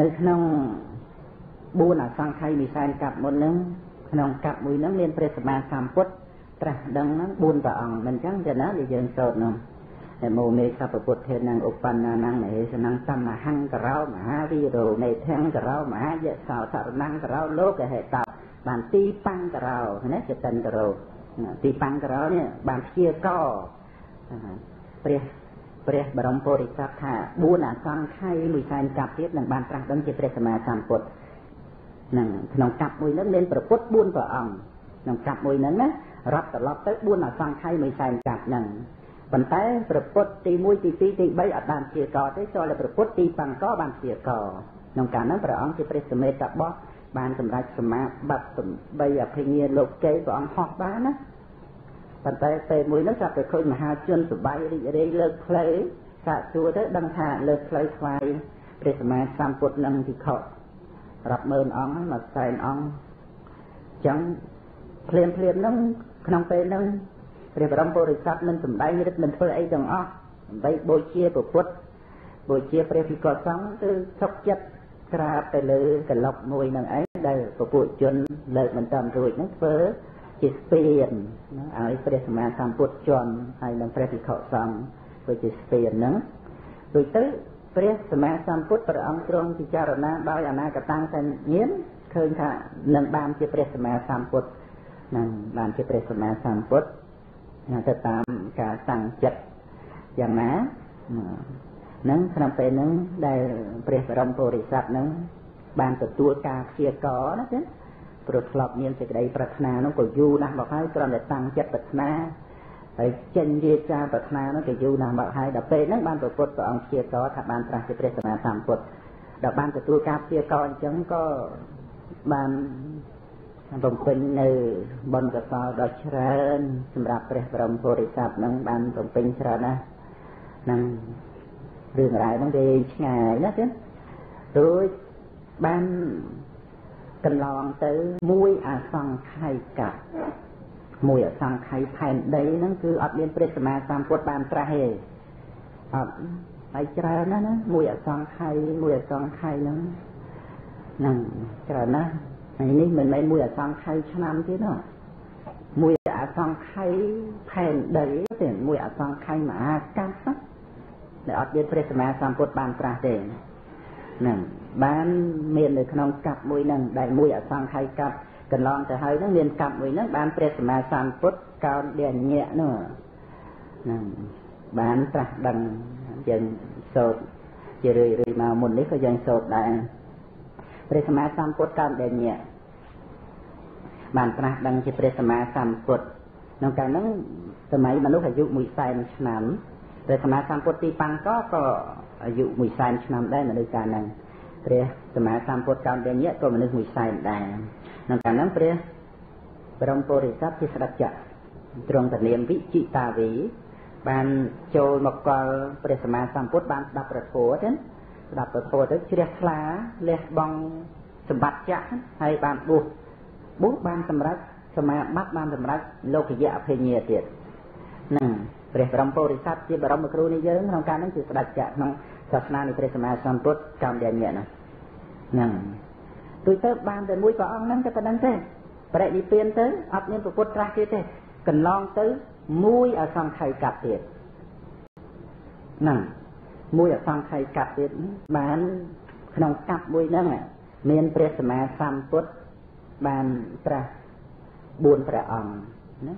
នៅក្នុង4អសង្ខ័យវិសែនកັບមុនហ្នឹងក្នុងកັບមួយហ្នឹងមានព្រះសម្មាសម្ពុទ្ធត្រាស់ដឹងហ្នឹង4ព្រះអង្គមិនអញ្ចឹងទេណាដែលយើងសូត្រហ្នឹងមោមេសពពុទ្ធេនឧបណ្ណានមហេសនងសមហង្ករោមហាវីរោមេធំករោមហាយសោសរណង្ករោលោកហេតោបានទីបាំងករោណាចតិនករោទីបាំងករោនេះបានព្យាកព្រះ ព្រះបរមពុរិស័ទថា4អសង្ខ័យមួយសែនកាប់ទៀតនឹងបានត្រាស់ដឹងជាព្រះសម្មាសម្ពុទ្ធនឹងក្នុងកាប់មួយហ្នឹងមានប្រពុត4ព្រះអង្គក្នុងកាប់មួយហ្នឹងណារាប់ត្រឡប់ទៅ4អសង្ខ័យមួយសែនកាប់ហ្នឹងប៉ុន្តែប្រពុតទី1ទី2ទី3អត់បានជាកទេចូលតែប្រពុតទី5កបានជាកក្នុងការហ្នឹងព្រះអង្គជាព្រះសមេតបោះបានសម្រេចសមាបត្តិ3អភិញ្ញាលោកកេព្រះអង្គហោះបានណា ប៉ុន្តែពេលមួយហ្នឹងចាប់តែឃើញមហាជនសបាយរីករាយលើកផ្លូវសាកសួរទៅដឹងថាលើកផ្លូវស្វ័យព្រះសម្មាសម្ពុទ្ធនឹងពិខុរាប់ម៉ឺនអង្គហើយមកសែនអង្គអញ្ចឹងភ្លាមភ្លាមហ្នឹងក្នុងពេលហ្នឹងព្រះបរមពុរិស័ទមិនសម្ដែងឬមិនធ្វើអីទាំងអស់ដើម្បីបូជាព្រះពុទ្ធបូជាព្រះភិក្ខុសង្ឃគឺសុខចិត្តក្រាបទៅលើកលុកមួយនឹងឯងដែលពពួកជនលើកមិនតាមរួចហ្នឹងធ្វើ ជាស្ពានឲ្យព្រះសម្មាសម្ពុទ្ធជន់ហើយនឹងព្រះភិក្ខុសង្ឃធ្វើជាស្ពានហ្នឹងដូចទៅព្រះសម្មាសម្ពុទ្ធព្រះអង្គទ្រង់ពិចារណាដោយអនាគតាំងសញ្ញាណឃើញថានឹងបានជាព្រះសម្មាសម្ពុទ្ធនឹងបានជាព្រះសម្មាសម្ពុទ្ធទៅតាមការតាំងចិត្តយ៉ាងណានឹងក្នុងពេលហ្នឹងដែលព្រះបរមពុរិស័ទហ្នឹងបានទទួលការព្យាករណាចឹង ព្រោះធ្លាប់មានសេចក្តីប្រាថ្នានោះក៏យូរណាស់មកហើយគ្រាន់តែតាំងចិត្តប្រាថ្នាហើយចេញវាចាប្រាថ្នានោះក៏យូរណាស់មកហើយដល់ពេលហ្នឹងបានប្រពុតព្រះអង្គព្យាករថាបានត្រាស់ជាព្រះសម្មាសម្ពុទ្ធដល់បានទទួលការព្យាករអញ្ចឹងក៏បានបំពេញនៅបុណ្យកុសលដ៏ច្រើនសម្រាប់ព្រះបរមពុរិស័ទនឹងបានបំពេញច្រើនណាស់នឹងរឿងរ៉ាវហ្នឹងវាឆ្ងាយណាចឹងរួចបាន កន្លងទៅមួយអសង្ខ័យកៈមួយអសង្ខ័យផែនដីហ្នឹងគឺអត់មានព្រះសម្មាសម្ពុទ្ធបានត្រាស់ទេអត់ហើយច្រើនណាស់ណាមួយអសង្ខ័យមួយអសង្ខ័យហ្នឹងហ្នឹងច្រើនណាស់ហើយនេះមិនមែនមួយអសង្ខ័យឆ្នាំទេណាមួយអសង្ខ័យផែនដីទេមួយអសង្ខ័យមហាកាសដែលអត់មានព្រះសម្មាសម្ពុទ្ធបានត្រាស់ទេ ហ្នឹងបានមាននៅក្នុងកັບមួយហ្នឹងដែលមួយអសង្ខ័យកាប់កន្លងទៅហើយហ្នឹងមានកັບមួយហ្នឹងបានព្រះសម្មាសម្ពុទ្ធកោនដេញៈនោះហ្នឹងបានត្រាស់ដឹងយើងសូត្រជារឿយរឿយមកមុននេះក៏យើងសូត្រដែរព្រះសម្មាសម្ពុទ្ធកោនដេញៈបានត្រាស់ដឹងជាព្រះសម្មាសម្ពុទ្ធក្នុងកាលហ្នឹងសម័យមនុស្សអាយុ100,000ឆ្នាំព្រះសម្មាសម្ពុទ្ធទីប៉ាំងកក៏ អាយុ1សែនឆ្នាំដែរមនុស្សកាលហ្នឹងព្រះសម្មាសម្ពុទ្ធកោនដេញៈក៏មនុស្ស1សែនដែរក្នុងកាលហ្នឹងព្រះបរមពុរិស័ទជាស្ដេចចក្រទ្រង់តនាមវិជិតាវីបានចូលមកកលព្រះសម្មាសម្ពុទ្ធបានស្ដាប់ប្រធោទេស្ដាប់ប្រធោទៅជ្រះថ្លាលះបង់សម្បត្តិចក្រហើយបានបួសបួសបានសម្រេចសមាបត្តិបានសម្រេចលោកយៈអភិញ្ញាទៀតហ្នឹងព្រះបរមពុរិស័ទជាបរមគ្រូនៃយើងក្នុងការហ្នឹងជាស្ដេចចក្រក្នុង សាសនានៃព្រះសម្មាសម្ពុទ្ធកម្មដេញៈហ្នឹងទូទៅបានតែមួយព្រះអង្គហ្នឹងតែប៉ុណ្្នឹងទេបរិនិព្វានទៅអត់មានពុទ្ធត្រាស់ទៀតទេកន្លងទៅមួយអសង្ខ័យកាត់ទៀតហ្នឹងមួយអសង្ខ័យកាត់ទៀតបានក្នុងកាប់មួយហ្នឹងមានព្រះសម្មាសម្ពុទ្ធបានត្រាស់4ព្រះអង្គណា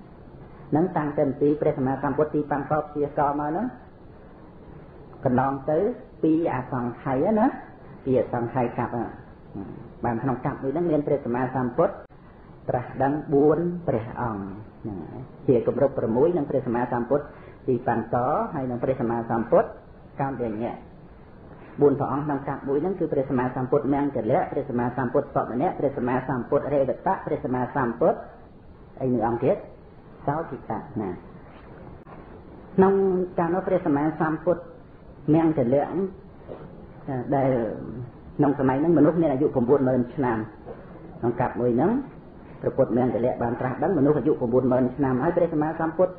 ហ្នឹងតាំងតែពីព្រះសម្មាសម្ពុទ្ធទី5កោជាកមកហ្នឹងកន្លងទៅ ពីអសង្ខ័យណាពីអសង្ខ័យកាប់បានក្នុងកាប់មួយហ្នឹងមានព្រះសម្មាសម្ពុទ្ធត្រាស់ដឹង4ព្រះអង្គហ្នឹងជាគម្រប់6នឹងព្រះសម្មាសម្ពុទ្ធទី5កហើយនឹងព្រះសម្មាសម្ពុទ្ធកម្មញ្ញៈ4ព្រះអង្គក្នុងកាប់មួយហ្នឹងគឺព្រះសម្មាសម្ពុទ្ធមង្គលៈព្រះសម្មាសម្ពុទ្ធសមណៈព្រះសម្មាសម្ពុទ្ធរេវតៈព្រះសម្មាសម្ពុទ្ធអីមួយអង្គទៀតសោធិកៈណាក្នុងកាលនោះព្រះសម្មាសម្ពុទ្ធ មង្គលៈដែលក្នុងសម័យហ្នឹងមនុស្សមានអាយុ90000ឆ្នាំក្នុងកាប់មួយហ្នឹងព្រះពុទ្ធមង្គលៈបានត្រាស់ដឹងមនុស្សអាយុ90000ឆ្នាំហើយព្រះសម្មាសម្ពុទ្ធ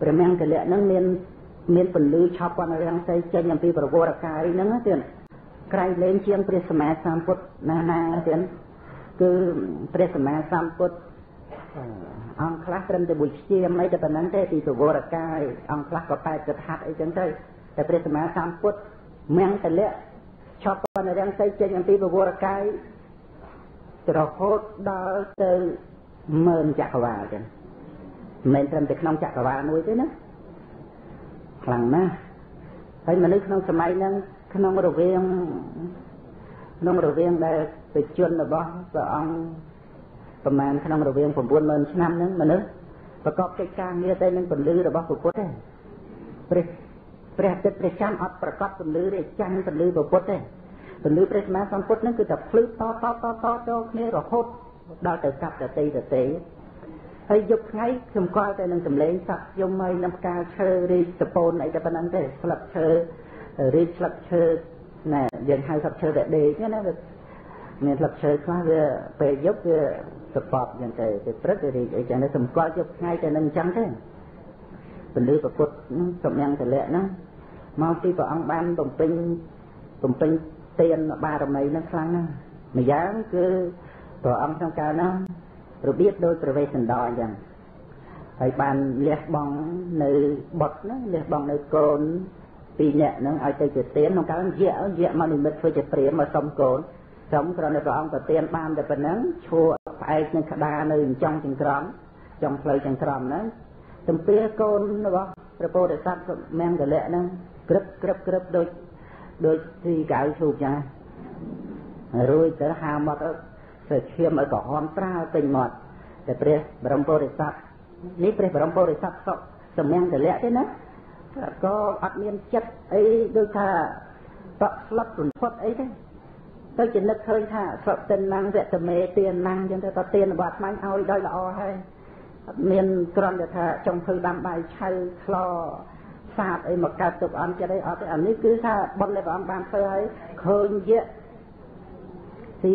ព្រះមង្គលៈហ្នឹងមានមានពលឺឆប់ប៉ុនរាំងស្អីចេញអំពីប្រវត្តិកាយហ្នឹងទៀតក្រៃលែងជាងព្រះសម្មាសម្ពុទ្ធណាណាទៀតគឺព្រះសម្មាសម្ពុទ្ធអង្គខ្លះត្រឹមតែមួយជាមអីតែប៉ុណ្្នឹងទេពីពវរកាយអង្គខ្លះក៏បែកកថាត់អីចឹងទៅ តែព្រះសម្មាសម្ពុទ្ធមៀងតលៈឈប់បណ្ណរាំងទៅចេញអំពីពវរកាយរហូតដល់ទៅម៉ឺនចក្រវាលចឹងមិនមែនត្រឹមតែក្នុងចក្រវាលមួយទេណាខ្លាំងណាស់ហើយមនុស្សក្នុងសម័យហ្នឹងក្នុងរវាងក្នុងរវាងដែលបជនរបស់ព្រះអង្គប្រមាណក្នុងរវាង90000ឆ្នាំហ្នឹងមនុស្សប្រកបកិច្ចការងារទៅនឹងពលឺរបស់ពុទ្ធទេព្រះ ព្រះទឹកព្រះច័ន្ទអត់ប្រកបពលឺទេច័ន្ទពលឺពុទ្ធទេពលឺព្រះសម្មាសម្ពុទ្ធហ្នឹងគឺតែភ្លឺតតតតតចូលគ្នារហូតដល់ទៅកាប់តតីតតីហើយយប់ថ្ងៃខ្ញុំកល់តែនឹងសម្លេងសត្វយំហើយនឹងផ្កាឈើរីកសពូនអីតែប៉ុណ្្នឹងទេស្លឹកឈើរីកស្លឹកឈើណែយើងហៅស្លឹកឈើតែដេកណាវាមានស្លឹកឈើខ្លះវាពេលយប់វាសពប់យ៉ាងទៅពេលព្រឹកវារីកអីចឹងទៅសម្គាល់យប់ថ្ងៃតែនឹងអញ្ចឹងទេពលឺប្រពុតសំយ៉ាងតលៈហ្នឹង មកពីព្រះអង្គបានបំពេញបំពេញទានបារមីហ្នឹងខ្លាំងណាស់ម្យ៉ាងគឺព្រះអង្គក្នុងកាលនោះរបៀបដូចប្រវេសន្តរអញ្ចឹងហើយបានលះបង់នៅបុតហ្នឹងលះបង់នៅកូនពីរនាក់ហ្នឹងឲ្យទៅជាទានក្នុងកាលយៈយៈមកនិមិត្តធ្វើជាព្រាមមកសុំកូនសុំគ្រាន់តែព្រះអង្គប្រទានបានតែប៉ុណ្ណឹងឈួរផ្អែកនឹងក្តារនៅចុងចង្ក្រមចុងផ្លូវចង្ក្រមហ្នឹងទំពាកូនរបស់ព្រះពោធិសត្វមង្គលៈហ្នឹង ក្រឹបក្រឹបក្រឹបដូចដូចទីកៅឈូកចឹងរួចទៅហៅមកទៅឈាមឲ្យក្រហមត្រាពេញមាត់តែព្រះបរមពុរិស័ទនេះព្រះបរមពុរិស័ទសុខសម្ញតលៈទេណាក៏អត់មានចិត្តអីដូចថាតក់ស្លុតរន្ធត់អីទេទៅជានឹកឃើញថាសពតិនណាំងវតមេទានណាំងចឹងទៅតទានបាត់ម៉ាញ់ឲ្យដោយល្អហើយអត់មានគ្រាន់តែថាចង់ធ្វើដាំបាយឆៅខ្លោ សាបអីមកកើតទុកអន់ចិត្តអីអត់ទេអានេះគឺថាបុណ្យដែលព្រះអង្គបានធ្វើឲ្យឃើញយៈទី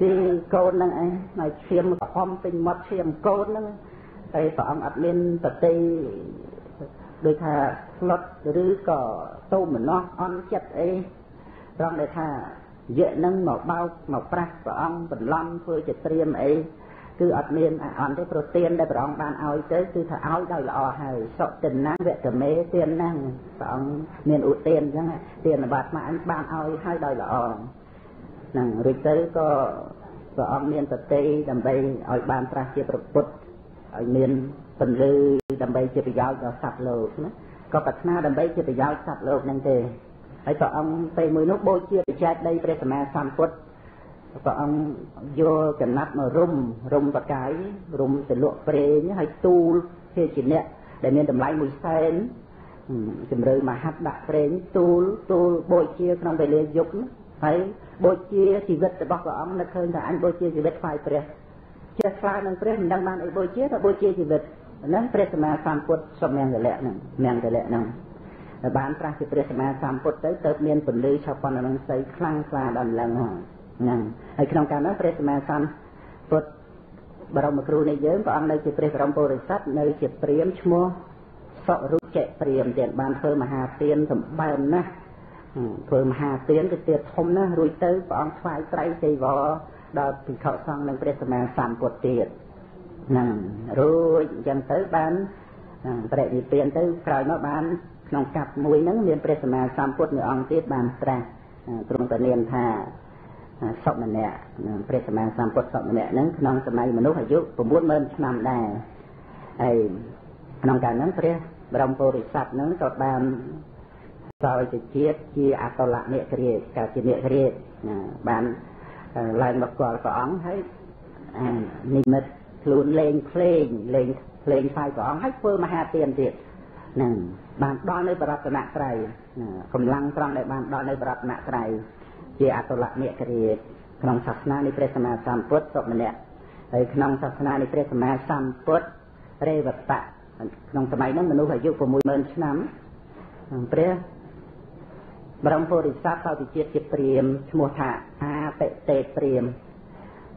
ទីកូនហ្នឹងឯងហើយឈាមក្រហមពេញមាត់ឈាមកូនហ្នឹងហើយព្រះអង្គអត់មានបតីដូចថាស្លុតឬក៏តូមម្នោះអន់ចិត្តអីត្រង់ដែលថាយៈនឹងមកបោកមកប្រាស់ព្រះអង្គបន្លំធ្វើជាត្រៀមអី គឺអត់មានអន់ទេប្រទានដែលព្រះអង្គបានឲ្យទៅគឺថាឲ្យដោយល្អហើយសុតិណាវកមេទានណាព្រះអង្គមានឧទានអញ្ចឹងទានបាតមកអញបានឲ្យឲ្យដោយល្អហ្នឹងរួចទៅក៏ព្រះអង្គមានតតិដើម្បីឲ្យបានប្រាស់ជាប្រពុតឲ្យមានពន្លឺដើម្បីជាប្រយោជន៍ដល់សត្វលោកណាក៏ប្រាថ្នាដើម្បីជាប្រយោជន៍សត្វលោកហ្នឹងទេហើយព្រះអង្គពេលមួយនោះបូជាបច្ច័យដីព្រះសម្មាសម្ពុទ្ធ ព្រះអង្គយកចំណាត់មករុំរុំបកាយរុំទៅលក់ប្រេងហើយទូលជាជាអ្នកដែលមានតម្លៃមួយសែនជំរឿមហាត់ដាក់ប្រេងទូលទូលបូជាក្នុងវេលាយប់ហើយបូជាជីវិតរបស់ព្រះអង្គនឹកឃើញថាអញបូជាជីវិតថ្វាយព្រះចេះខ្លានឹងព្រះមិនដឹងបានអីបូជាតែបូជាជីវិតហ្នឹងព្រះសម្មាសម្ពុទ្ធសមយ៉ាងលៈហ្នឹងមង្គលៈហ្នឹងបានប្រាស់ជាព្រះសម្មាសម្ពុទ្ធទៅទៅមានពន្លឺឆប៉ុណ្ណឹងស្អីខ្លាំងខ្លាដល់ឡើងហ្នឹង ហើយក្នុងកាលនោះព្រះសម្មាសម្ពុទ្ធបរមគ្រូនៃយើងព្រះអង្គនៅជាព្រះបរមពុរិស័ទនៅជាព្រាមឈ្មោះសុរុជៈព្រាមទៀតបានធ្វើមហាទានសម្បើមណាស់ធ្វើមហាទានគឺទៀតធំណាស់រួចទៅព្រះអង្គថ្វាយត្រៃចីវរដល់ភិក្ខុសង្ឃនិងព្រះសម្មាសម្ពុទ្ធទៀតហ្នឹងរួចអញ្ចឹងទៅបានបរិនិព្វានទៅក្រោយមកបានក្នុងកាប់មួយហ្នឹងមានព្រះសម្មាសម្ពុទ្ធមួយអង្គទៀតបានត្រាស់ទ្រង់តានាមថា សុម្នាក់ព្រះសម្មាសម្ពុទ្ធសុម្នាក់ហ្នឹងក្នុងសម័យមនុស្សអាយុ90000ឆ្នាំដែរហើយក្នុងកាលហ្នឹងព្រះបរមពុរិស័ទហ្នឹងក៏បានសោយទៅជាតិជាអតលនិក្រិយកាលជានិក្រិយបានឡើងមកគាល់ព្រះអង្គហើយនិមិត្តខ្លួនលេងភ្លេងលេងភ្លេងថ្វាយព្រះអង្គហើយធ្វើមហាទានទៀតហ្នឹងបានដល់នៅបរតនត្រ័យកម្លាំងត្រង់ដែលបានដល់នៅបរតនត្រ័យ ជាអតុលនិករាជក្នុងសាសនានៃព្រះសម្មាសម្ពុទ្ធសុម្នាក់ហើយក្នុងសាសនានៃព្រះសម្មាសម្ពុទ្ធរេវតៈក្នុងសម័យនោះមនុស្សអាយុ60000ឆ្នាំព្រះបរមពុរិស័ទសោតិជាតិជាព្រាមឈ្មោះថាអាតិតេព្រាម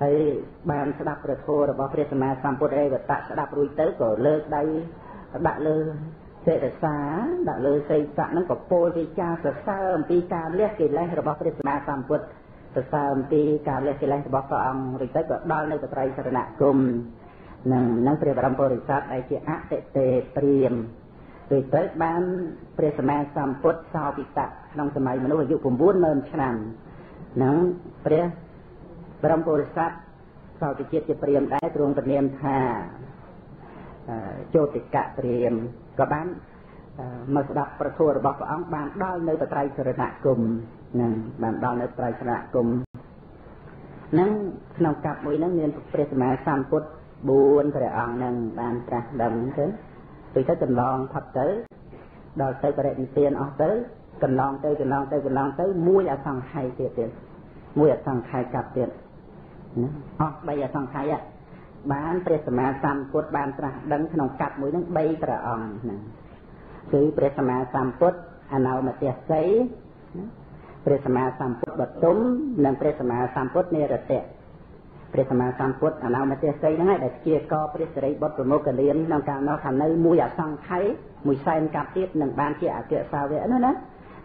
ហើយបានស្ដាប់ព្រះធម៌របស់ព្រះសម្មាសម្ពុទ្ធអេវតៈស្ដាប់រួចទៅក៏លើកដៃដាក់លើ សេរសាដាក់លើសីស័កហ្នឹងក៏ពោលវិចារសរសើរអំពីការលះកិលេសរបស់ព្រះសម្មាសម្ពុទ្ធសរសើរអំពីការលះកិលេសរបស់ព្រះអង្គរួចទៅក៏ដល់នៅបត្រៃសរណគមនឹងនឹងព្រះបរមពុរិស័ទដែលជាអតិទេព្រាមពេលទៅបានព្រះសម្មាសម្ពុទ្ធសោពិតៈក្នុងសម័យមនុស្សអាយុ90000ឆ្នាំនឹងព្រះបរមពុរិស័ទសោតិជាតិជាព្រាមដែរទ្រង់ពនាមថាចោតិកៈព្រាម ក៏បានមកស្ដាប់ប្រធัวរបស់ព្រះអង្គបានដល់នៅបត្រៃសរណគមនឹងបានដល់នៅត្រៃសរណគមនឹងក្នុងកັບមួយហ្នឹងមានព្រះសម្មាសម្ពុទ្ធ4ព្រះអង្គនឹងបានត្រាស់ដឹងទៅទៅទៅកន្លងផុតទៅដល់ទៅបរិនិព្វានអស់ទៅកន្លងទៅកន្លងទៅកន្លងទៅមួយអសង្ខ័យទៀតទៀតមួយអសង្ខ័យកាប់ទៀតណាអស់3អសង្ខ័យ បានព្រះសម្មាសម្ពុទ្ធបានត្រាស់ដឹងក្នុងកាប់មួយហ្នឹង3ព្រះអង្គហ្នឹងគឺព្រះសម្មាសម្ពុទ្ធអនុមតិស័យព្រះសម្មាសម្ពុទ្ធបតុមនិងព្រះសម្មាសម្ពុទ្ធនិរតៈព្រះសម្មាសម្ពុទ្ធអនុមតិស័យហ្នឹងឯងដែលជាកព្រះសិរីបុត្រប្រមុខកលៀនក្នុងកាលនោះខាងនៅមួយអសង្ខ័យមួយសែនកាប់ទៀតនឹងបានជាអគ្គសាវកនោះណា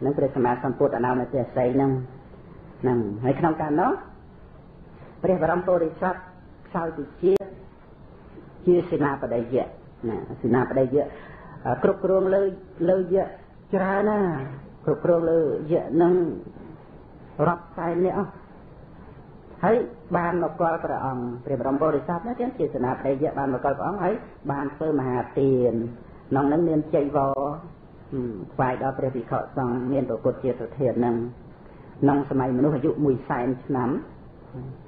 នឹងព្រះសម្មាសម្ពុទ្ធអនុមតិស័យហ្នឹងហ្នឹងហើយក្នុងកាលនោះព្រះបរមពុរិស័ទខ្សោយតិជាជាសេនាបតីយៈណាសេនាបតីយៈគ្រប់គ្រងលើលើយៈច្រើនណាគ្រប់គ្រងលើយៈនឹងរាប់សែននេះអស់ហើយបានមកកល់ព្រះអង្គព្រះបរមពុរិស័ទនេះទៀតជាសេនាបតីយៈបានមកកល់ព្រះអង្គហើយបានធ្វើមហាទានក្នុងនឹងមានចៃវរថ្វាយដល់ព្រះវិខសង្ឃមានប្រពុតជាប្រធាននឹងក្នុងសម័យមនុស្សអាយុ1សែនឆ្នាំ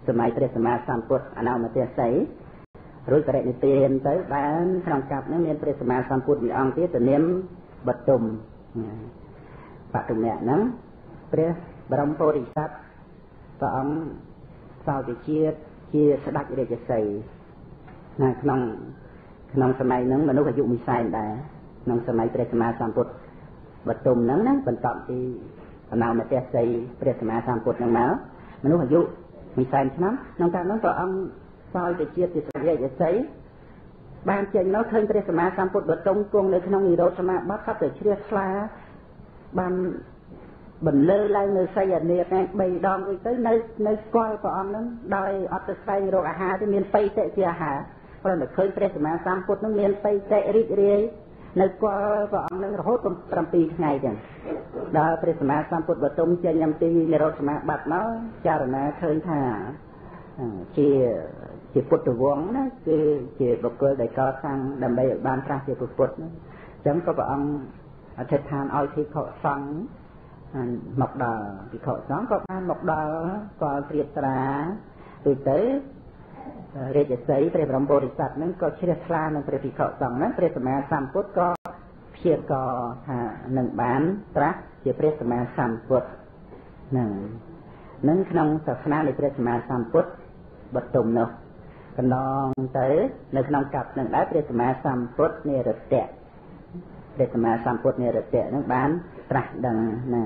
សម័យព្រះសម្មាសម្ពុទ្ធអនុមតិស័យរួចបរិនិព្វានទៅបានក្នុងកាប់ហ្នឹងមានព្រះសម្មាសម្ពុទ្ធមួយអង្គទៀតទៅនាមបតុមបតុមៈហ្នឹងព្រះបរមពុរិស័ទព្រះអង្គសោតិជាតិជាស្ដេចរាជសីណាក្នុងក្នុងសម័យហ្នឹងមនុស្សអាយុមួយសែនដែរក្នុងសម័យព្រះសម្មាសម្ពុទ្ធបតុមហ្នឹងណាបន្តពីអនាមតេសីព្រះសម្មាសម្ពុទ្ធហ្នឹងមកមនុស្សអាយុ មួយសែនឆ្នាំក្នុងកាលនោះព្រះអង្គសោយទៅជាតិជាសរិយអស័យបានចេញមកឃើញព្រះសម្មាសម្ពុទ្ធបតុងគង់នៅក្នុងនិរោធសមាបត្តិគាត់ទៅជ្រះថ្លាបានបន្លឺឡើងនៅសីអនេកហ្នឹង3ដងរួចទៅនៅនៅស្គាល់ព្រះអង្គហ្នឹងដោយអត់ទៅស្វែងរកអាហារទេមានបៃតិជាអាហារព្រោះតែឃើញព្រះសម្មាសម្ពុទ្ធហ្នឹងមានបៃតិរីករាយ នៅស្គាល់ព្រះអង្គនឹងរហូត7ថ្ងៃចឹងដល់ព្រះសម្មាសម្ពុទ្ធបតុមចេញអំពីនិរោធសមាបត្តិមកចារណាឃើញថាជាជាពុទ្ធវង្សណាគឺជាបុគ្គលដែលកសាងដើម្បីឲ្យបានប្រាស់ជាពុទ្ធណាអញ្ចឹងក៏ព្រះអង្គអធិដ្ឋានឲ្យភិក្ខុសង្ឃមកដល់ភិក្ខុសង្ឃក៏បានមកដល់ក៏ត្រៀបត្រាទៅទៅ រាជសីព្រះបរមពុរិស័ទហ្នឹងក៏ជ្រះថ្លានឹងព្រះភិក្ខុសង្ឃហ្នឹងព្រះសម្មាសម្ពុទ្ធក៏ព្យាករថានឹងបានត្រាស់ជាព្រះសម្មាសម្ពុទ្ធហ្នឹងនឹងក្នុងសាសនានៃព្រះសម្មាសម្ពុទ្ធបតុមនោះកន្លងទៅនៅក្នុងកັບនឹងដែរព្រះសម្មាសម្ពុទ្ធនិរតៈព្រះសម្មាសម្ពុទ្ធនិរតៈនឹងបានត្រាស់ដឹងណា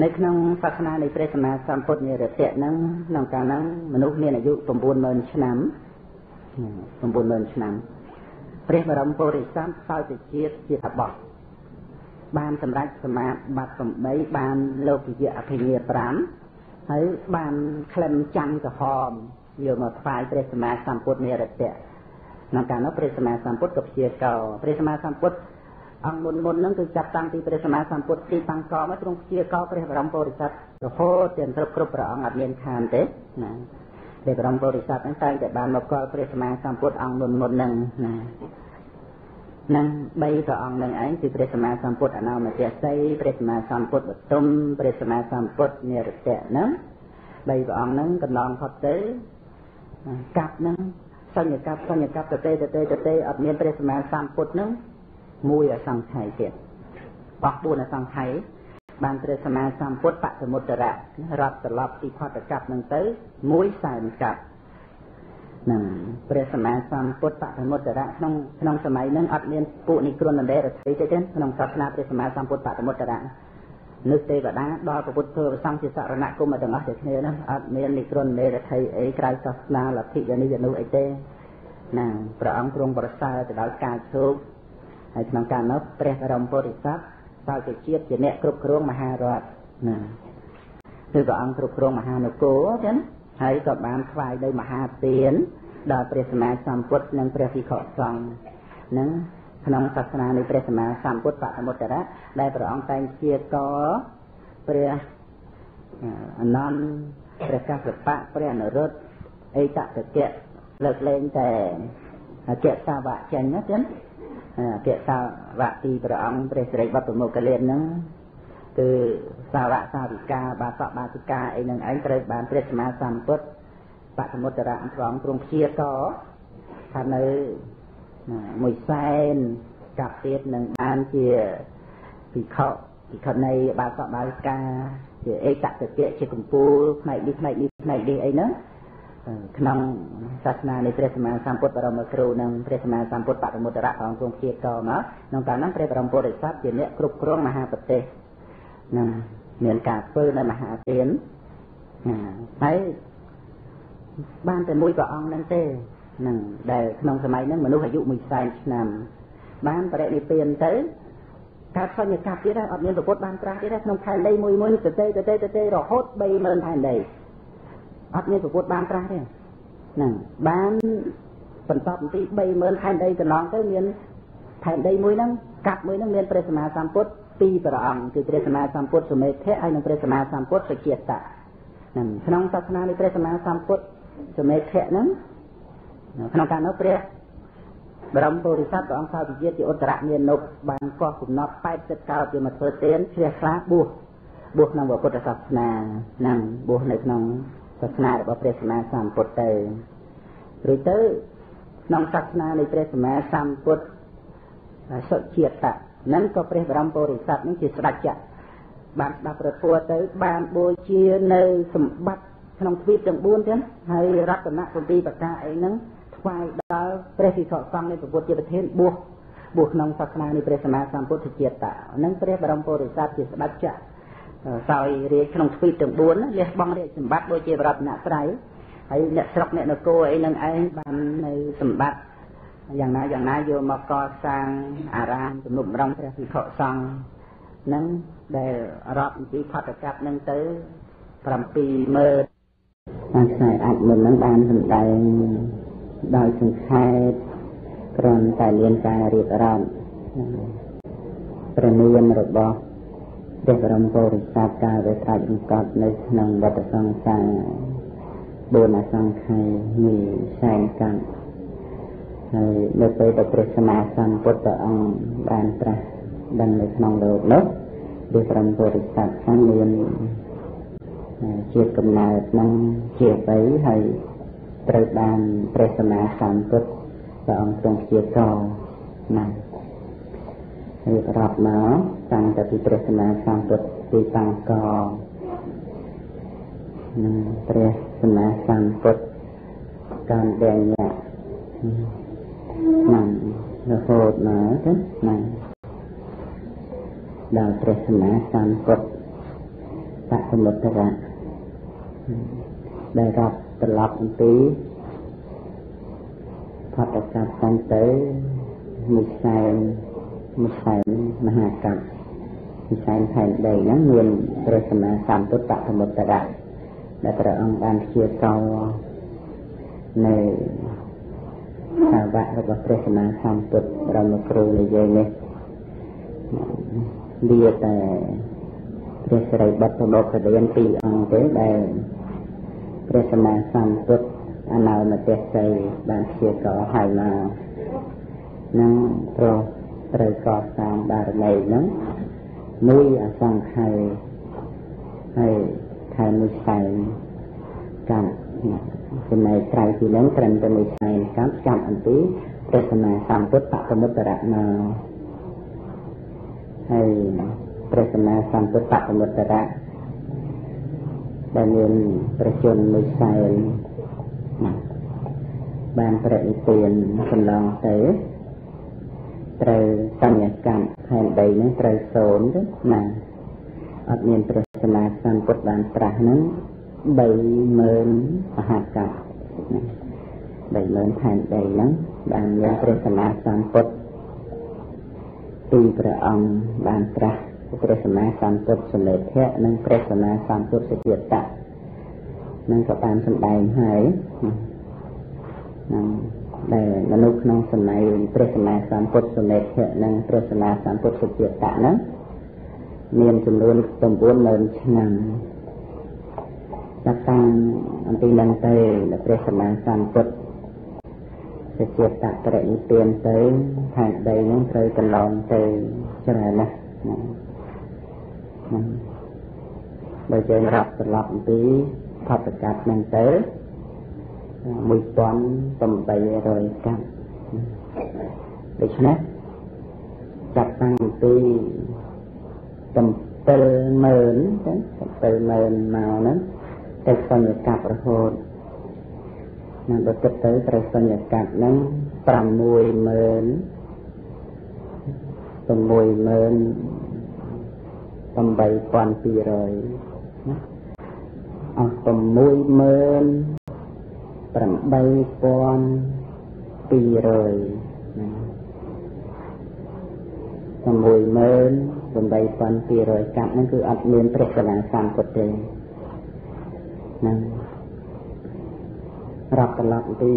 នៅក្នុងសាសនានៃព្រះសម្មាសម្ពុទ្ធនិរតៈហ្នឹងក្នុងកាលហ្នឹងមនុស្សមានអាយុ90000ឆ្នាំ90000ឆ្នាំព្រះបរមពុរិស័ទសោយទៅជាតិជាតបោះបានសម្រេចសមាបត្តិ8បានលោកយៈអភិញ្ញា5ហើយបានក្លិនច័ន្ទក្រហមយកមកថ្វាយព្រះសម្មាសម្ពុទ្ធនិរតៈក្នុងកាលនោះព្រះសម្មាសម្ពុទ្ធក៏ព្យាករព្រះសម្មាសម្ពុទ្ធ អង្គមុនមុនហ្នឹងគឺចាប់តាំងពីព្រះសម្មាសម្ពុទ្ធទីតាំងកមកទ្រង់ព្យាករព្រះបរមពុរិស័ទរហូតទាំងគ្រប់គ្រប់ព្រះអង្គអត់មានខានទេណាព្រះបរមពុរិស័ទហ្នឹងតែងតែបានមកកល់ព្រះសម្មាសម្ពុទ្ធអង្គមុនមុនហ្នឹងណានឹង3ព្រះអង្គនឹងឯងគឺព្រះសម្មាសម្ពុទ្ធអនុមតិស័យព្រះសម្មាសម្ពុទ្ធបទុមព្រះសម្មាសម្ពុទ្ធនិរតៈហ្នឹង3ព្រះអង្គហ្នឹងកន្លងផុតទៅកាប់ហ្នឹងសញ្ញកັບសញ្ញកັບតទេតទេតទេអត់មានព្រះសម្មាសម្ពុទ្ធហ្នឹង មួយអសង្ខ័យទៀតបោះ4អសង្ខ័យបានព្រះសម្មាសម្ពុទ្ធបតមុត្តរៈរត់ត្រឡប់ពីផតកັບហ្នឹងទៅមួយសែនកັບនឹងព្រះសម្មាសម្ពុទ្ធបរមុត្តរៈក្នុងក្នុងសម័យហ្នឹងអត់មានពួកនិក្រនដេរថីទេទេក្នុងសាសនាព្រះសម្មាសម្ពុទ្ធបរមុត្តរៈនឹកទេវតាដល់ពុទ្ធធ្វើប្រសង្ឃជាសរណគមទាំងអស់តែគ្នាហ្នឹងអត់មាននិក្រនដេរថីអីក្រៅសាសនាលទ្ធិយនីយនុអីទេណាព្រះអង្គទ្រង់ប្រសើរទៅដល់ការជោគ ហើយក្នុងការនោះព្រះបរមពុរិស័ទសោយជាតិជាអ្នកគ្រប់គ្រងមហារដ្ឋណាគឺព្រះអង្គគ្រប់គ្រងមហានគរចឹងហើយក៏បានថ្វាយដោយមហាទានដល់ព្រះសម្មាសម្ពុទ្ធនិងព្រះវិខសង្ឃនឹងក្នុងសាសនានៃព្រះសម្មាសម្ពុទ្ធបរមត្តរៈដែលព្រះអង្គតែងជាកព្រះអនន្តព្រះកសបៈព្រះនរុត្តអេតតកៈលើកលែងតែអគ្គសាវកចេញណាចឹង អគ្គសាវកទីព្រះអង្គព្រះសិរីបត្តមុគលានហ្នឹងគឺសាវកសាវិកាបាសកបាសិកាអីហ្នឹងឯងត្រូវបានព្រះសម្មាសម្ពុទ្ធបឋមុត្តរៈព្រះអង្គទ្រង់ព្យាកថានៅមួយសែនកាប់ទៀតនឹងបានជាភិក្ខុភិក្ខុនៃបាសកបាសិកាជាអេតតតិជាកម្ពូលផ្នែកនេះផ្នែកនេះផ្នែកនេះអីហ្នឹង ក្នុងសាសនានៃព្រះសម្មាសម្ពុទ្ធបរមគ្រូនិងព្រះសម្មាសម្ពុទ្ធបរមុត្តរៈផងគង់ជាតមកក្នុងកាលនោះព្រះបរមពុទ្ធិសពជាអ្នកគ្រប់គ្រងមហាប្រទេសនឹងមានការធ្វើនៅមហាទានហើយបានតែមួយព្រះអង្គហ្នឹងទេនឹងដែលក្នុងសម័យហ្នឹងមនុស្សអាយុ140ឆ្នាំ បានបរិនិព្វានទៅកើតសញ្ញកម្មទៀតហើយអត់មានប្រពុតបានត្រាស់ទៀតហើយក្នុងខែដីមួយមួយទៅទៅទៅទៅរហូត30000ខែដី អត់មានប្រពុតបានត្រាស់ទេហ្នឹងបានបន្តអំពី30000ខែដីកន្លងទៅមានខែដីមួយហ្នឹងកាប់មួយហ្នឹងមានព្រះសម្មាសម្ពុទ្ធពីរព្រះអង្គគឺព្រះសម្មាសម្ពុទ្ធសុមេធៈហើយនិងព្រះសម្មាសម្ពុទ្ធសុជាតៈហ្នឹងក្នុងសាសនានៃព្រះសម្មាសម្ពុទ្ធសុមេធៈហ្នឹងក្នុងការនោះព្រះបរមពុរិស័ទព្រះអង្គសោវិជាជាឧត្តរមាននុបបានកោះកំណត់80កើតជាមកធ្វើទានជ្រះថ្លាបួសបួសក្នុងពុទ្ធសាសនាហ្នឹងបួសនៅក្នុង សាសនារបស់ព្រះសម្មាសម្ពុទ្ធទៅឬទៅក្នុងសាសនានៃព្រះសម្មាសម្ពុទ្ធសុជាតិៈហ្នឹងក៏ព្រះបរមពុរិស័ទហ្នឹងជាស្ដេចចក្របានស្ដាប់ព្រះធម៌ទៅ បានបូជានៅសម្បត្តិក្នុងទ្វីបទាំង4ចឹងហើយរតនៈ7ប្រការអីហ្នឹងថ្វាយដល់ព្រះវិសុសង្ឃនៃពុទ្ធជាប្រធានបួសបួសក្នុងសាសនានៃព្រះសម្មាសម្ពុទ្ធជាតិតនឹងព្រះបរមពុរិស័ទជាស្ដេចចក្រ សោយរាជក្នុងទ្វីបទាំង4លះបង់រាជសម្បត្តិដូចជារតនត្រ័យហើយអ្នកស្រុកអ្នកនគរអីនឹងឯងបាននៅសម្បត្តិយ៉ាងណាយ៉ាងណាយកមកកសាងអារាមទំនុកម្រងព្រះវិខសង្ឃនឹងដែលរាប់អំពីផតកັບនឹងទៅ70000បានខ្សែអាចមុននឹងបានសម្ដែងដោយសង្ខេបគ្រាន់តែមានការរៀបរាប់ព្រះនាមរបស់ ព្រះបរមពុរិស័ទការដែលត្រាច់បង្កប់នៅក្នុងវត្តសង្សារ4អសង្ខ័យមានសែនកម្មហើយនៅពេលដែលព្រះសម្មាសម្ពុទ្ធអង្គបានត្រាស់ដឹងនៅក្នុងលោកនោះព្រះបរមពុរិស័ទខាងមានជាតិកំណើតនឹងជាបីហើយត្រូវបានព្រះសម្មាសម្ពុទ្ធព្រះអង្គទ្រង់ជាកណា រៀបរាប់មកតាំងតែពីព្រះសម្មាសម្ពុទ្ធទីតាំងកនឹងព្រះសម្មាសម្ពុទ្ធកាន់ដែលញ៉ាណារហូតមកទៅណាដល់ព្រះសម្មាសម្ពុទ្ធបសមុត្តរៈដែលរាប់ត្រឡប់អំពីផតកັບតាំងទៅមួយខ្សែ មួយខ្សែមហាកັບមួយខ្សែផែនដីហ្នឹងមានព្រះសម្មាសម្ពុទ្ធធម្មតរៈដែលព្រះអង្គបានព្យាករនៅសាវករបស់ព្រះសម្មាសម្ពុទ្ធប្រមគ្រូនិយាយនេះវាតែព្រះសិរីបុត្រលោកកលៀនពីរអង្គទេដែលព្រះសម្មាសម្ពុទ្ធអនុមតិសីបានជាកហើយមកនឹងប្រ ត្រូវកសាងបារមីហ្នឹងមួយអសង្ខ័យហើយខែមួយសែនកម្មចំណែកក្រៅពីហ្នឹងត្រឹមតែមួយសែនកម្មចាំអំពីព្រះសម្មាសម្ពុទ្ធបកមុត្តរៈមកហើយព្រះសម្មាសម្ពុទ្ធបកមុត្តរៈដែលមានប្រជជនមួយខ្សែបានប្រតិទានកន្លងទៅ ត្រូវសញ្ញាកម្មផែនដីនឹងត្រូវសូន្យទៅណាអត់មានព្រះសម្មាសម្ពុទ្ធបានត្រាស់ហ្នឹង30000មហាកັບ30000ផែនដីហ្នឹងបានមានព្រះសម្មាសម្ពុទ្ធពីព្រះអង្គបានត្រាស់ព្រះសម្មាសម្ពុទ្ធសម្លេធៈនិងព្រះសម្មាសម្ពុទ្ធសេចតៈនឹងក៏បានសម្ដែងហើយនឹង ដែលមនុស្សក្នុងសម័យព្រះសម្មាសម្ពុទ្ធសម្លេធៈនិងព្រះសម្មាសម្ពុទ្ធសេចតៈហ្នឹងមានចំនួន90000ឆ្នាំតែតាំងអំពីនឹងទៅព្រះសម្មាសម្ពុទ្ធសេចតៈបរិនិព្វានទៅផែនដីនឹងត្រូវកន្លងទៅច្រើនណាស់ហ្នឹងបើយើងរាប់ត្រឡប់អំពីផតកាត់ហ្នឹងទៅ 1800កាប់ដូច្នេះចាប់តាំងពី70000ទៅ70000មកហ្នឹងទៅសញ្ញកាប់រហូតនឹងដល់ទឹកទៅត្រូវសញ្ញកាប់ហ្នឹង60000 60000 8200ណាអស់62000 200ណា68200កាប់ហ្នឹងគឺអត់មានព្រះកលាសម្ពុទ្ធទេហ្នឹងរាប់ត្រឡប់ពី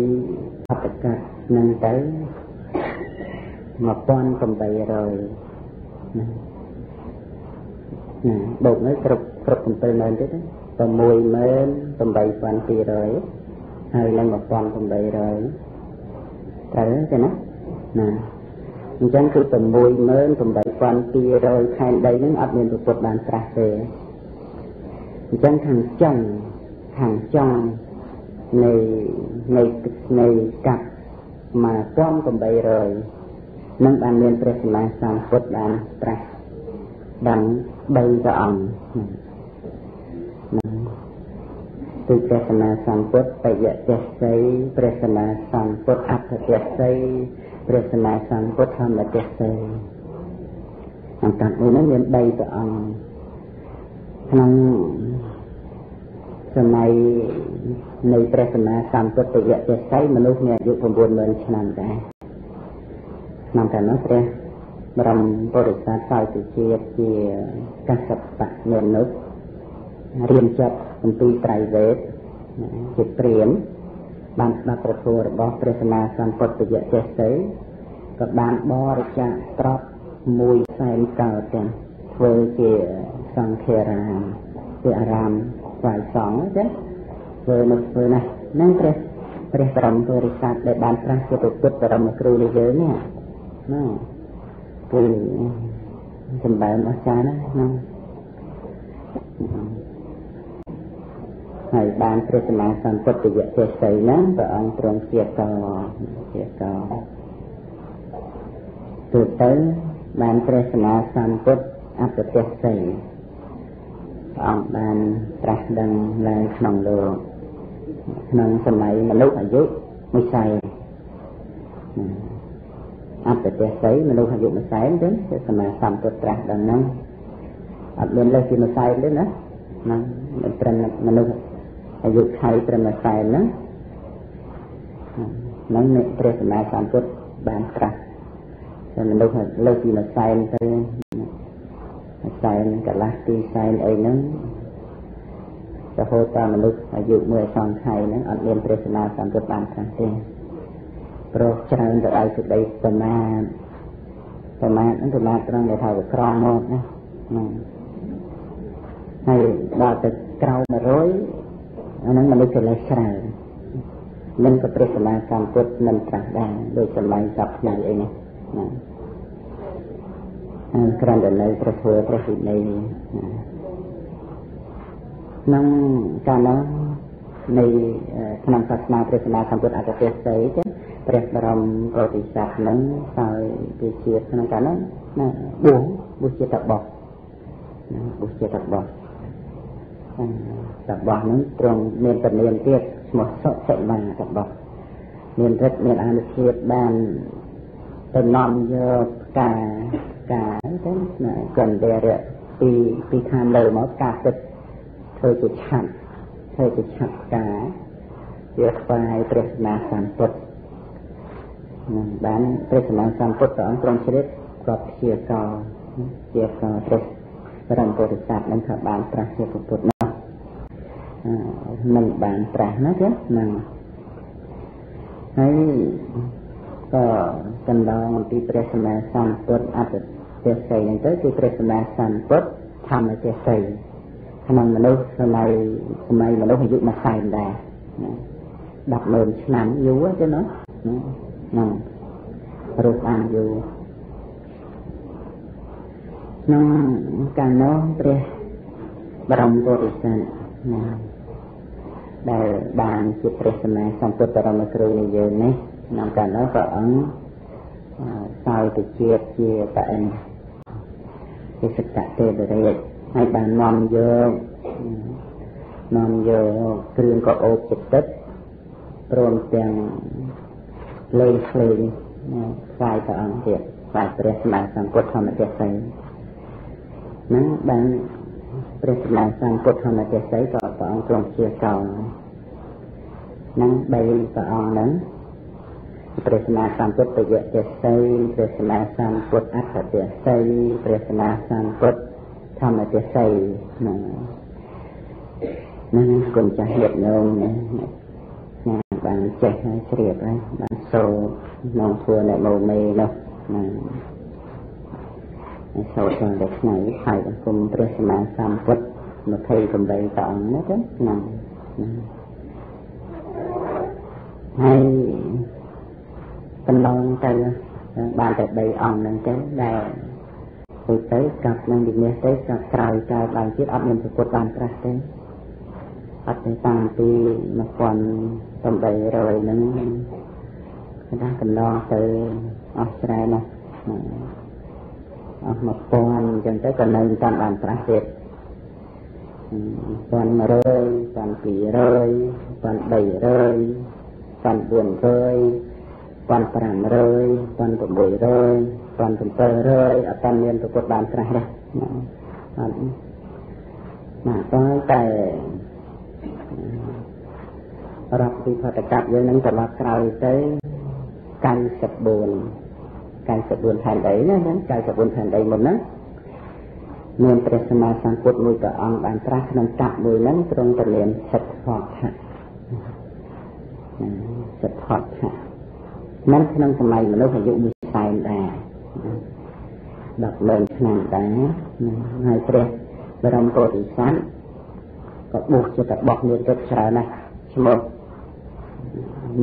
អត្តកៈហ្នឹងទៅ1800ណាណាបូកនេះគ្រប់គ្រប់70000ទៀត68200 ហើយនឹង1800ត្រូវទេណាណាអញ្ចឹងគឺ68200ខែដីហ្នឹងអត់មានពុទ្ធបានត្រាស់ទេអញ្ចឹងខាងចុងខាងចុងនៃនៃនៃកាប់1800នឹងបានមានព្រះសម្មាសម្ពុទ្ធបានត្រាស់ដឹង3ព្រះអង្គណាគឺ ព្រះសម្មាសម្ពុទ្ធបយៈទេសីព្រះសម្មាសម្ពុទ្ធអត្តទេសីព្រះសម្មាសម្ពុទ្ធធម្មទេសីអន្តរមួយនោះមាន3ព្រះអង្គក្នុងសម័យនៃព្រះសម្មាសម្ពុទ្ធបយៈទេសីមនុស្សមានអាយុ90000ឆ្នាំដែរក្នុងកាលនោះព្រះបរមពុរិស័ទសោយជាតិជាកសបៈមនុស្សរៀនចប់ អំពីត្រៃវេទជាព្រាមបានស្ដាប់ព្រះធម៌របស់ព្រះសម្មាសម្ពុទ្ធយៈចេះទៅក៏បានបរិច្ចាគទ្រព្យមួយសែនកោទាំងធ្វើជាសង្ឃារាមជាអារាមស្វាយសង្ឃទេធ្វើនោះធ្វើណាស់នឹងព្រះព្រះបរមពុរិស័ទដែលបានប្រាស់ជាពុទ្ធបរមគ្រូនេះយើងនេះណាគឺសម្បែមអស្ចារ្យណាស់ហ្នឹង ហើយបានព្រះសម្មាសម្ពុទ្ធយៈទេសីហ្នឹងព្រះអង្គទ្រង់ជាតជាតទៅទៅបានព្រះសម្មាសម្ពុទ្ធអត្តទេសីព្រះអង្គបានត្រាស់ដឹងឡើងក្នុងលោកក្នុងសម័យមនុស្សអាយុមួយសែនអត្តទេសីមនុស្សអាយុមួយសែនទេសមាសម្ពុទ្ធត្រាស់ដល់ហ្នឹងអត់មានលើសពីមួយសែនទេណាហ្នឹងមិនត្រឹមមនុស្ស អាយុខៃត្រឹមមួយសែនហ្នឹងហ្នឹងអ្នកព្រះសម្មាសម្ពុទ្ធបានត្រាស់តែមនុស្សលើសពីមួយសែនទៅមួយសែនកន្លះពីរសែនអីហ្នឹងរហូតដល់មនុស្សអាយុមួយអសង្ខ័យហ្នឹងអត់មានព្រះសម្មាសម្ពុទ្ធបានត្រាស់ទេព្រោះច្រើនទៅឲ្យសេចក្តីប្រមាទប្រមាទហ្នឹងប្រមាទត្រង់ដែលថាវាក្រងមកណាហើយដល់ទៅក្រៅ100 អាហ្នឹងមនុស្សកិលេសច្រើនមិនក៏ព្រះសម្មាសម្ពុទ្ធមិនត្រាស់ដែរដោយសម្លាញ់សពថ្ងៃអីនេះណាហើយក្រំតែនៅព្រះធ្វើព្រះវិន័យក្នុងកាលនោះនៃក្នុងសាសនាព្រះសម្មាសម្ពុទ្ធអត្តទេសីទេព្រះបរមប្រតិស័កនឹងហើយពីជាតិក្នុងកាលនោះណាបួសបួសជាតបោះណាបួសជាតបោះ តបោះនឹងត្រង់មានពលានទៀតឈ្មោះសុសិមាតបោះមានរិទ្ធមានអនុភាពបានទៅនាំយកផ្កាផ្កាទៅណាកណ្ដរៈពីពីខាងលើមកផ្កាទឹកធ្វើជាឆាត់ធ្វើជាឆាត់ផ្កាវាថ្វាយព្រះសម្មាសម្ពុទ្ធបានព្រះសម្មាសម្ពុទ្ធព្រះអង្គទ្រង់ជ្រាបគាត់ព្យាករជាកទេសរំពុទ្ធសាសនឹងថាបានប្រាស់ជាពុទ្ធនោះ មិនបានប្រាស់ណាទេហ្នឹងហើយក៏កណ្ដងអំពីព្រះសម្មាសម្ពុទ្ធអត្តទេស័យហ្នឹងទៅគឺព្រះសម្មាសម្ពុទ្ធធម្មទេស័យក្នុងមនុស្សសម័យសម័យមនុស្សអាយុមួយសែនដែរ100000ឆ្នាំយូរទេណាហ្នឹងរូបអានយូរក្នុងកាលនោះព្រះបរមពុទ្ធិស័នណា ដែលបានជាព្រះសម្មាសម្ពុទ្ធបរមគ្រូនៃយើងនេះក្នុងកាលនោះព្រះអង្គសោយទៅជាតិជាបអិនជាសកតេបរិយហើយបាននាំយកនាំយកគ្រឿងកោបចិត្តទឹកព្រមទាំងលេងភ្លេងខ្វាយព្រះអង្គទៀតខ្វាយព្រះសម្មាសម្ពុទ្ធធម្មទេសីហ្នឹងបាន ព្រះសម្មាសម្ពុទ្ធធម្មទេសីក៏ព្រះអង្គទ្រង់ជាកោហ្នឹងបីព្រះអង្គហ្នឹងព្រះសម្មាសម្ពុទ្ធពយៈទេសីព្រះសម្មាសម្ពុទ្ធអត្តទេសីព្រះសម្មាសម្ពុទ្ធធម្មទេសីហ្នឹងហ្នឹងគុណចាស់ញាតិញោមណាបានចេះហើយជ្រាបហើយបានសូក្នុងធัวអ្នកមកមេនោះណា សូត្រដល់ថ្ងៃហើយគុំព្រះសម្មាសម្ពុទ្ធ28ព្រះអង្គណាទៅណាហើយកន្លងទៅបានតែ3អង្គហ្នឹងទៅដែលទៅទៅកាប់នឹងវិនិច្ឆ័យទៅកាប់ក្រោយកើតឡើងទៀតអត់មានប្រពុតបានប្រាស់ទេអត់ទេតាំងពី1800ហ្នឹងគេថាកន្លងទៅអស់ស្រែណាស់ អស់1000អញ្ចឹងទៅក៏នៅតាមបានប្រាស់ទៀត1100 1200 1300 1400 1500 1600 1700អត់តាមមានប្រកួតបានប្រាស់ទេអត់ណាតែរាប់ពីផតកៈយើងនឹងត្រឡប់ក្រោយទៅ94 94ផែនដីណាហ្នឹង94ផែនដីមុនហ្នឹងមានព្រះសម្មាសម្ពុទ្ធមួយព្រះអង្គបានត្រាស់ក្នុងកាប់មួយហ្នឹងទ្រង់ទៅលៀនសិទ្ធផតៈសិទ្ធផតៈមិនក្នុងសម័យមនុស្សអាយុមួយសែនដែរ10ម៉ឺនឆ្នាំដែរហើយព្រះបរមពុទ្ធិស័ក្តិក៏បុះជាតបោះមានទឹកច្រើនណាស់ឈ្មោះ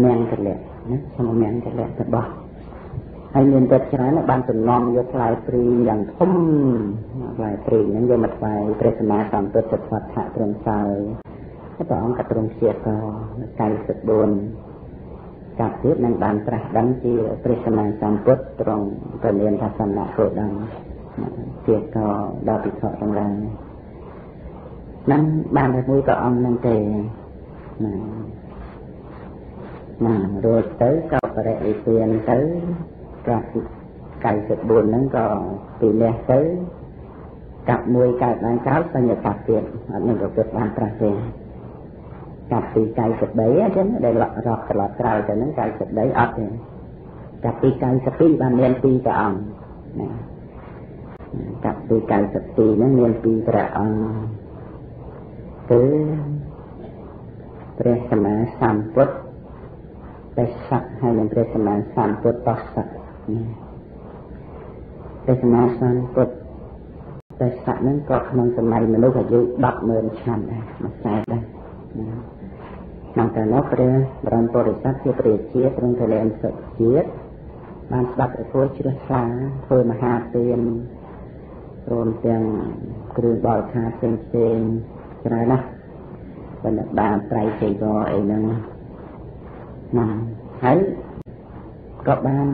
មៀងកលៈណាឈ្មោះមៀងកលៈតបោះ ហើយមានទឹកច្រើនបានសំណំយកផ្លែព្រីយ៉ាងធំផ្លែព្រីហ្នឹងយកមកថ្វាយព្រះសម្មាសម្ពុទ្ធសទ្ធៈត្រង់សើហើយព្រះអង្គក៏ទ្រង់ជាក៏94កាប់ទៀតនឹងបានត្រាស់ដឹងជាព្រះសម្មាសម្ពុទ្ធទ្រង់ក៏មានថាសំណាក់គោដឹងជាក៏ដល់ពិធទាំងឡាយនឹងបានតែមួយព្រះអង្គនឹងទេណាណារួចទៅក៏បរិវិទានទៅ កាប់94ហ្នឹងក៏ពីលះទៅកាប់មួយកើតឡើងក្រោយសញ្ញាកាប់ទៀតអត់មានប្រព្រឹត្តបានប្រាស់ទេកាប់ពី93អញ្ចឹងដែលរាប់ត្រឡប់ក្រោយទៅហ្នឹង93អត់ទេកាប់ពី92បានមាន2ព្រះអង្គណាកាប់ពី92ហ្នឹងមាន2ព្រះអង្គគឺព្រះសម្មាសម្ពុទ្ធបេសកហើយនឹងព្រះសម្មាសម្ពុទ្ធបសក ព្រះសម្មាសម្ពុទ្ធបេសកហ្នឹងក៏ក្នុងសម័យមនុស្សអាយុ100000ឆ្នាំដែរមួយខ្សែដែរក្នុងតែនោះព្រះបរមពុរិស័ទជាព្រះជាទ្រង់ទៅលែងសុជាតិបានស្ដាប់ព្រះធម៌ជ្រះថ្លាធ្វើមហាទានព្រមទាំងគ្រឿងបរិខាផ្សេងផ្សេងច្រើនណាស់បណ្ឌបាត្រៃជ័យកអីហ្នឹងណាហើយក៏បាន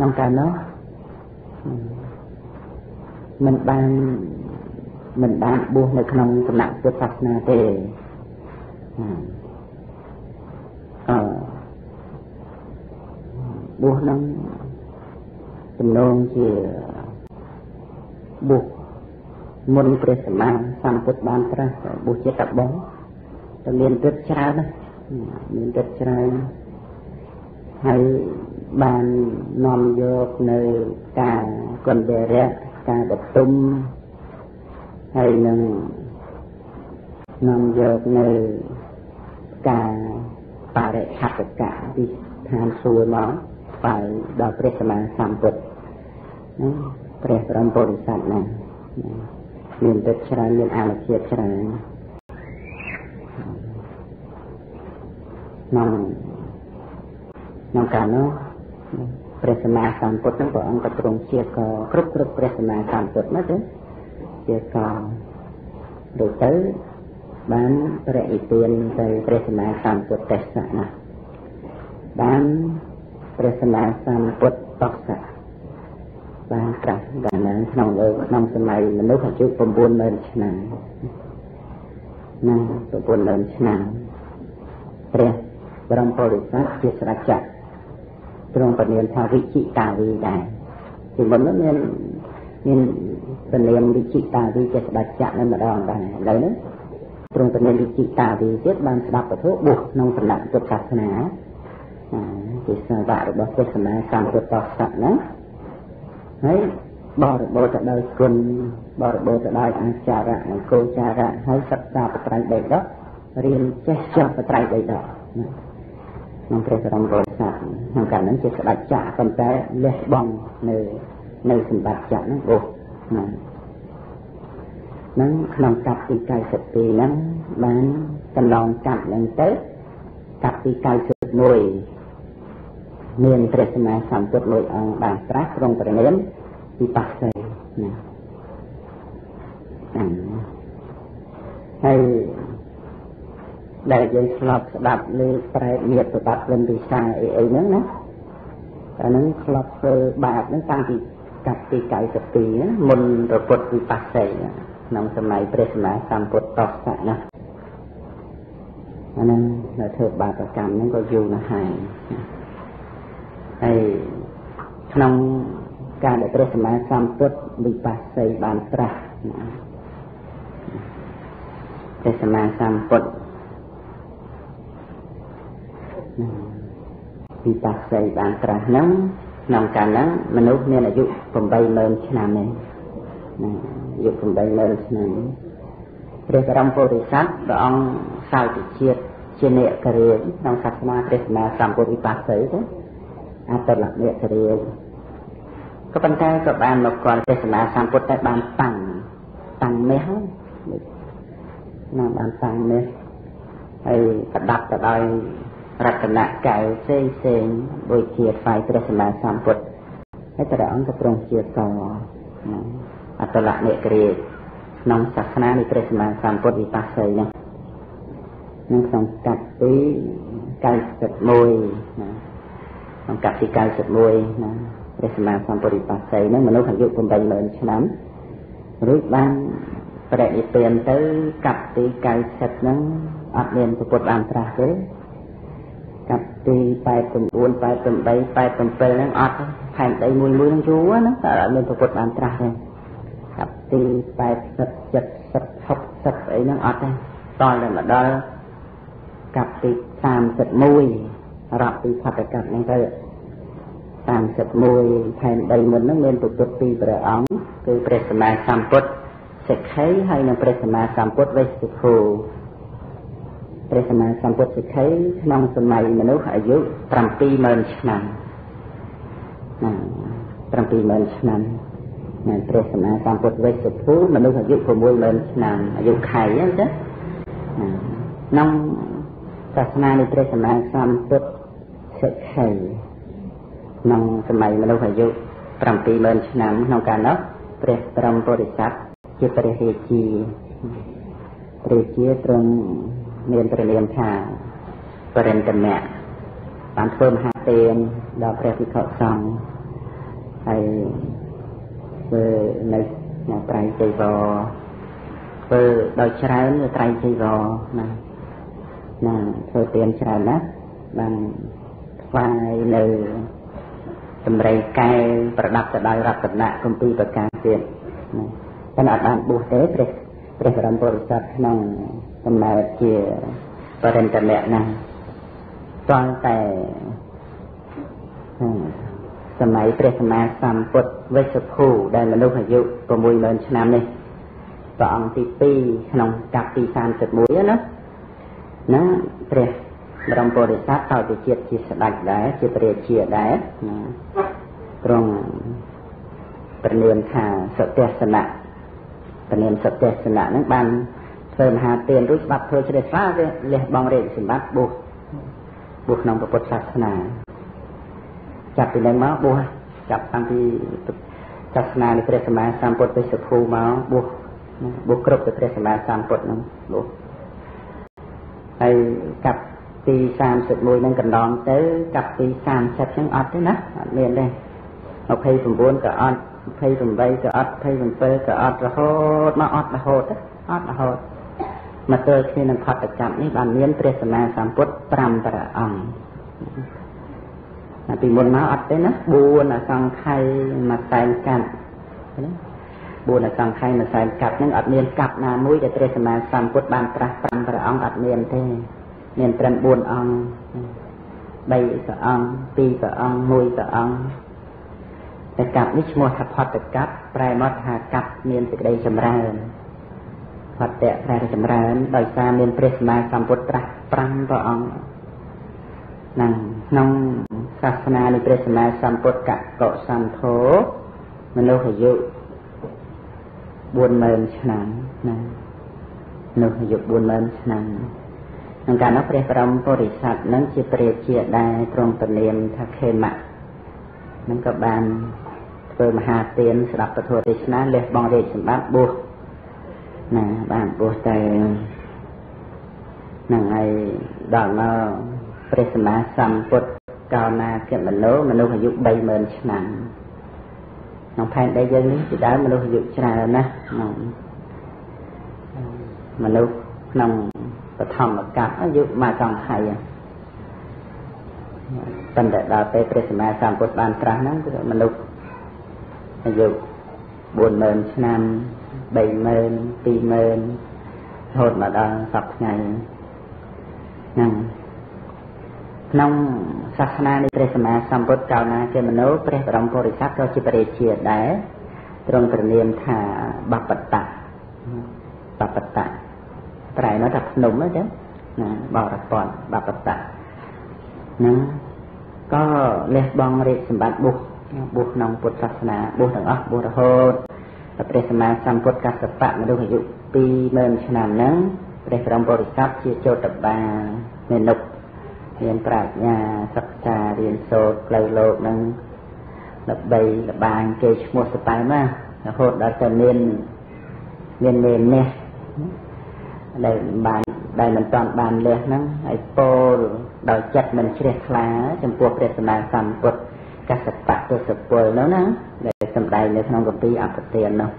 ក្នុងកាលនោះមិនបានមិនបានបួសនៅក្នុងគណៈពុទ្ធសាសនាទេអឺបួសនឹងទំនងជាបួសមុនព្រះសម្មាសម្ពុទ្ធបានត្រាស់បួសជាតបងតែមានទឹកច្រើនណាស់មានទឹកច្រើនហើយ បាននាំយកនៅការគុណវរៈការបទុំហើយនឹងនាំយកនៅការបរិខត្តកៈពីឋានសួគ៌មកទៅដល់ព្រះសម្មាសម្ពុទ្ធណាព្រះបរមពុរិស័ទណាមានទឹកច្រើនមានអានុភាពច្រើនក្នុងក្នុងកាលនោះ ព្រះសម្មាសម្ពុទ្ធនឹងព្រះអង្គក៏ទ្រង់ជាកគ្រប់គ្រប់ព្រះសម្មាសម្ពុទ្ធណាទេជាកដូចទៅបានព្រះឥទានទៅព្រះសម្មាសម្ពុទ្ធទេសៈណាបានព្រះសម្មាសម្ពុទ្ធតសៈបានត្រាស់ដល់នៅក្នុងលើក្នុងសម័យមនុស្សអាយុ90000ឆ្នាំណា90000ឆ្នាំព្រះបរមពុរិស័ទជាស្រេចច ទ្រង់ពនាមថាវិជិតាវីដែរពីមុននោះមានមានពនាមវិជិតាវីជាស្ដេចចក្រនៅម្ដងដែរឥឡូវនេះទ្រង់ពនាមវិជិតាវីទៀតបានស្ដាប់ពធបុះក្នុងសំណាក់ពុទ្ធសាសនាជាសាវករបស់ព្រះសម្មាសម្ពុទ្ធស័ក្តិហ្នឹងហើយបរិបូរទៅដោយគុណបរិបូរទៅដោយអាចារៈនិងគោចារៈហើយសិក្សាបត្រៃបីដករៀនចេះចោះបត្រៃបីដក ក្នុងព្រះបរមពុទ្ធសាសនាក្នុងកាលហ្នឹងជាស្ដេចចក្រប៉ុន្តែលះបង់នៅនៅសម្បត្តិចក្រហ្នឹងអូណាហ្នឹងក្នុងកាប់ទី92ហ្នឹងបានកន្លងកាប់ហ្នឹងទៅកាប់ទី91មានព្រះសម្មាសម្ពុទ្ធមួយអង្គបានត្រាស់ក្នុងព្រះនាមវិបស្សីណាហើយ ដែលយើងស្លាប់ស្ដាប់លើប្រែញាតប្របាត់លិនវិសាអីអីហ្នឹងណាអាហ្នឹងស្លាប់ធ្វើបាបហ្នឹងតាំងពីកាត់ទី92មុនប្រពុតវិបស្សីក្នុងសម័យព្រះសម្មាសម្ពុទ្ធតសៈណាអាហ្នឹងនៅធ្វើបាបកម្មហ្នឹងក៏យូរណាស់ហើយហើយក្នុងការដែលព្រះសម្មាសម្ពុទ្ធវិបស្សីបានត្រាស់ព្រះសម្មាសម្ពុទ្ធ វិបស្សីបានត្រាស់ហ្នឹងក្នុងកាលហ្នឹងមនុស្សមានអាយុ80000ឆ្នាំទេណាអាយុ80000ឆ្នាំព្រះបរមពុរិស័ទព្រះអង្គសោយជាតិជាអ្នកករាជក្នុងសាសនាព្រះសម្មាសម្ពុទ្ធវិបស្សីទៅអតលអ្នកករាជក៏ប៉ុន្តែក៏បានមកគាត់ព្រះសម្មាសម្ពុទ្ធតែបានតាំងតាំងមេះហើយណាបានតាំងមេះហើយប្រដាប់ទៅដោយ រតនកែវផ្សេងផ្សេងដូចជាថ្វាយព្រះសម្មាសម្ពុទ្ធហើយព្រះអង្គក៏ទ្រង់ជាកអតលៈនិក្រិយក្នុងសាសនានៃព្រះសម្មាសម្ពុទ្ធវិបស្សីនេះនឹងក្នុងកាត់ទី91ណាក្នុងកាត់ទី91ណាព្រះសម្មាសម្ពុទ្ធវិបស្សីហ្នឹងមនុស្សអាយុ80000ឆ្នាំរួចបានប្រតិពានទៅកាត់ទី90ហ្នឹងអត់មានពុទ្ធបានត្រាស់ទេ កាត់ទី89 88 87ហ្នឹងអត់ផែនដីមួយមួយហ្នឹងយូរណាតែអត់មានពុទ្ធបានត្រាស់ទេកាត់ទី80 70 60អីហ្នឹងអត់ទេតតែមកដល់កាត់ទី31រាប់ពីផតកັບហ្នឹងទៅ31ផែនដីមុនហ្នឹងមានពុទ្ធពីរព្រះអង្គគឺព្រះសម្មាសម្ពុទ្ធសិក្ខីហើយនិងព្រះសម្មាសម្ពុទ្ធវេសុភូ ព្រះសម្មាសម្ពុទ្ធសិក្ខីក្នុងសម័យមនុស្សអាយុ70000ឆ្នាំណា70000ឆ្នាំណាព្រះសម្មាសម្ពុទ្ធវេសុភូមនុស្សអាយុ60000ឆ្នាំអាយុខែអញ្ចឹងណាក្នុងសាសនានៃព្រះសម្មាសម្ពុទ្ធសិក្ខីក្នុងសម័យមនុស្សអាយុ70000ឆ្នាំក្នុងកាលនោះព្រះព្រមពុរិស័ទជាព្រះរាជាព្រះជាទ្រង់ មានព្រះនាមថាបរិន្តមៈបានធ្វើមហាទានដល់ព្រះភិក្ខុសង្ឃហើយធ្វើនៅនៅត្រៃចីវរធ្វើដោយច្រើននៅត្រៃចីវរណាណាធ្វើទានច្រើនណាស់បានថ្វាយនៅសម្រេចកែប្រដាប់ទៅដោយរតនៈគម្ពីរប្រការទៀតតែអត់បានបួសទេព្រះព្រះបរមពុរិស័ទក្នុង កំណើតជាបរិន្តមៈណាតើតែសម័យព្រះសម្មាសម្ពុទ្ធវិសុភូដែលមនុស្សអាយុ60000ឆ្នាំនេះព្រះអង្គទី2ក្នុងកັບទី31ណាណាព្រះបរមពុរិស័ទឲ្យទៅជាតិជាស្ដេចដែរជាព្រះជាដែរណាត្រង់ព្រះនាមថាសត្យសនៈព្រះនាមសត្យសនៈហ្នឹងបាន ធ្វើមហាទានរួចស្បាប់ធ្វើជ្រះថ្លាវាលះបង់រាជសម្បត្តិបុះបុះក្នុងពុទ្ធសាសនាចាប់ពីនឹងមកបួសចាប់តាំងពីសាសនានៃព្រះសម្មាសម្ពុទ្ធវិសុភូមកបួសបួសគ្រប់ទៅព្រះសម្មាសម្ពុទ្ធហ្នឹងបួសហើយកាប់ទី31ហ្នឹងកន្លងទៅកាប់ទី30ហ្នឹងអត់ទេណាអត់មានទេ29ក៏អត់28ក៏អត់27ក៏អត់រហូតមកអត់រហូតអត់រហូត មកទល់គ្នានឹងផតកម្មនេះបានមានព្រះសម្មាសម្ពុទ្ធ5ព្រះអង្គពីមុនមកអត់ទេណា4អសង្ខ័យមួយសែនកាត់4អសង្ខ័យមួយសែនកាត់ហ្នឹងអត់មានកាត់ណាមួយដែលព្រះសម្មាសម្ពុទ្ធបានត្រាស់5ព្រះអង្គអត់មានទេមានត្រឹម4អង្គ3ព្រះអង្គ2ព្រះអង្គ1ព្រះអង្គតែកាប់នេះឈ្មោះថាផតកាប់ប្រែមកថាកាប់មានសេចក្តីចម្រើន ផតៈប្រែថាចម្រើន ដោយសារមានព្រះសម្មាសម្ពុទ្ធត្រាស់5ព្រះអង្គហ្នឹងក្នុងសាសនានៃព្រះសម្មាសម្ពុទ្ធកកសន្ធោមនុស្សអាយុ40000ឆ្នាំណាមនុស្សអាយុ40000ឆ្នាំក្នុងកាលនោះព្រះបរមពុរិស័ទនឹងជាព្រះជាដែរទ្រង់ពលានថាខេមៈនឹងក៏បានធ្វើមហាទានស្ដាប់ពធទេសនាលះបង់រាជសម្បត្តិបួស ណាបានបួសតែនឹងហើយដល់មកព្រះសម្មាសម្ពុទ្ធកាលណាគមនោមនុស្សអាយុ30000ឆ្នាំក្នុងផែនដីយើងនេះពីដើមមនុស្សអាយុច្រើនណាស់ក្នុងមនុស្សក្នុងបឋមកាប់អាយុមកចង់ហើយប៉ុន្តែដល់ពេលព្រះសម្មាសម្ពុទ្ធបានត្រាស់ហ្នឹងគឺមនុស្សអាយុ40000ឆ្នាំ 30000 20000រហូតមកដល់សប្តាហ៍ថ្ងៃហ្នឹងក្នុងសាសនានៃព្រះសម្មាសម្ពុទ្ធកាលណាជាមនុស្សព្រះបរមពុរិស័ទក៏ជាបរិជាដែរទ្រង់ព្រះនាមថាបបតៈបបតៈប្រែមកថាភ្នំហ្នឹងណាបរពតបបតៈហ្នឹងក៏លះបង់រាជសម្បត្តិបុស្សបុស្សក្នុងពុទ្ធសាសនាបុស្សទាំងអស់បុស្សរហូត ព្រះសម្មាសម្ពុទ្ធកសបៈមនុស្សអាយុ20000ឆ្នាំហ្នឹងព្រះបរមពុរិស័ទជាចោតបាមេនុបមានប្រាជ្ញាសិក្សារៀនសូត្រផ្លូវលោកនឹងល្បីល្បាញគេឈ្មោះសបែមណារហូតដល់តែមានមានមេនេះដែលបានដែលមិនតាន់បានលះហ្នឹងហើយពោលដោយចិត្តមិនជ្រះថ្លាចំពោះព្រះសម្មាសម្ពុទ្ធកសបៈទសពលនោះណាដែល សម្ដែងនៅក្នុងគម្ពីរអបទាននោះ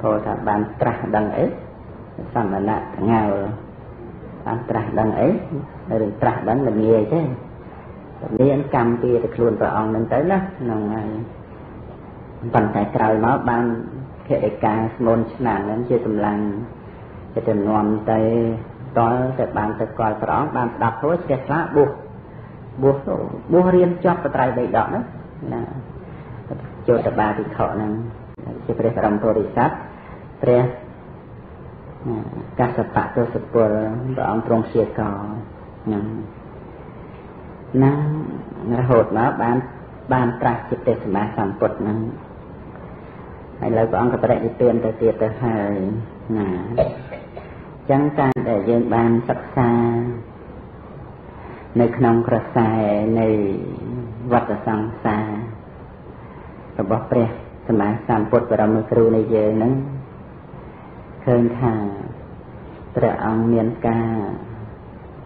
ពោលថាបានត្រាស់ដឹងអីសមណៈងើបានត្រាស់ដឹងអីរឿងត្រាស់ដឹងល្ងាយទេមានកម្មពីទៅខ្លួនព្រះអង្គនឹងទៅណាហ្នឹងហើយប៉ុន្តែក្រោយមកបានភរិកាស្មូនឆ្នាំហ្នឹងជាកម្លាំងជាទំនំទៅតលតែបានទៅស្គាល់ព្រះអង្គបានស្ដាប់ធម៌ជ្រះថ្លាបួសបួសបួសរៀនចប់បត្រៃបីដកណាណា ចូលតបាភិក្ខុហ្នឹងជាព្រះបរមពុរិស័ទព្រះកសបៈទសពលព្រះអង្គទ្រង់ជាកហ្នឹងណារហូតមកបានបានត្រាស់ជាទេសមាសម្ពុទ្ធហ្នឹងហើយលើព្រះអង្គក៏បរិនិព្វានទៅទៀតទៅហើយណាចឹងការដែលយើងបានសិក្សានៅក្នុងក្រសែនៃវត្តសង្សារ របស់ព្រះសម្មាសម្ពុទ្ធបរមគ្រូនៃយើងហ្នឹងឃើញថាព្រះអង្គមានការ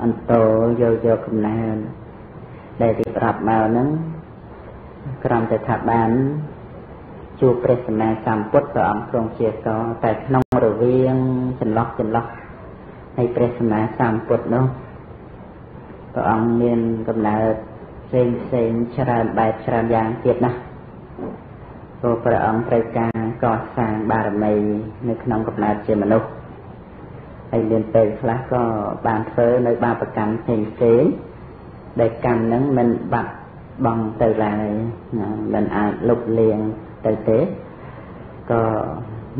អន្តោយកយកកំណើនដែលទីប្រាប់មកហ្នឹងក្រំតែថាបានជួបព្រះសម្មាសម្ពុទ្ធព្រះអង្គទ្រង់ជាកតែក្នុងរវាងចន្លោះចន្លោះនៃព្រះសម្មាសម្ពុទ្ធនោះព្រះអង្គមានកំណើតផ្សេងផ្សេងច្រើនបែបច្រើនយ៉ាងទៀតណាស់ ព្រោះព្រះអង្គត្រូវការកសាងបារមីនៅក្នុងកំណើតជាមនុស្សហើយមានពេលខ្លះក៏បានធ្វើនៅបាបកម្មផ្សេងផ្សេងដែលកម្មហ្នឹងមិនបាត់បង់ទៅឡើយមិនអាចលុបលាងទៅទេក៏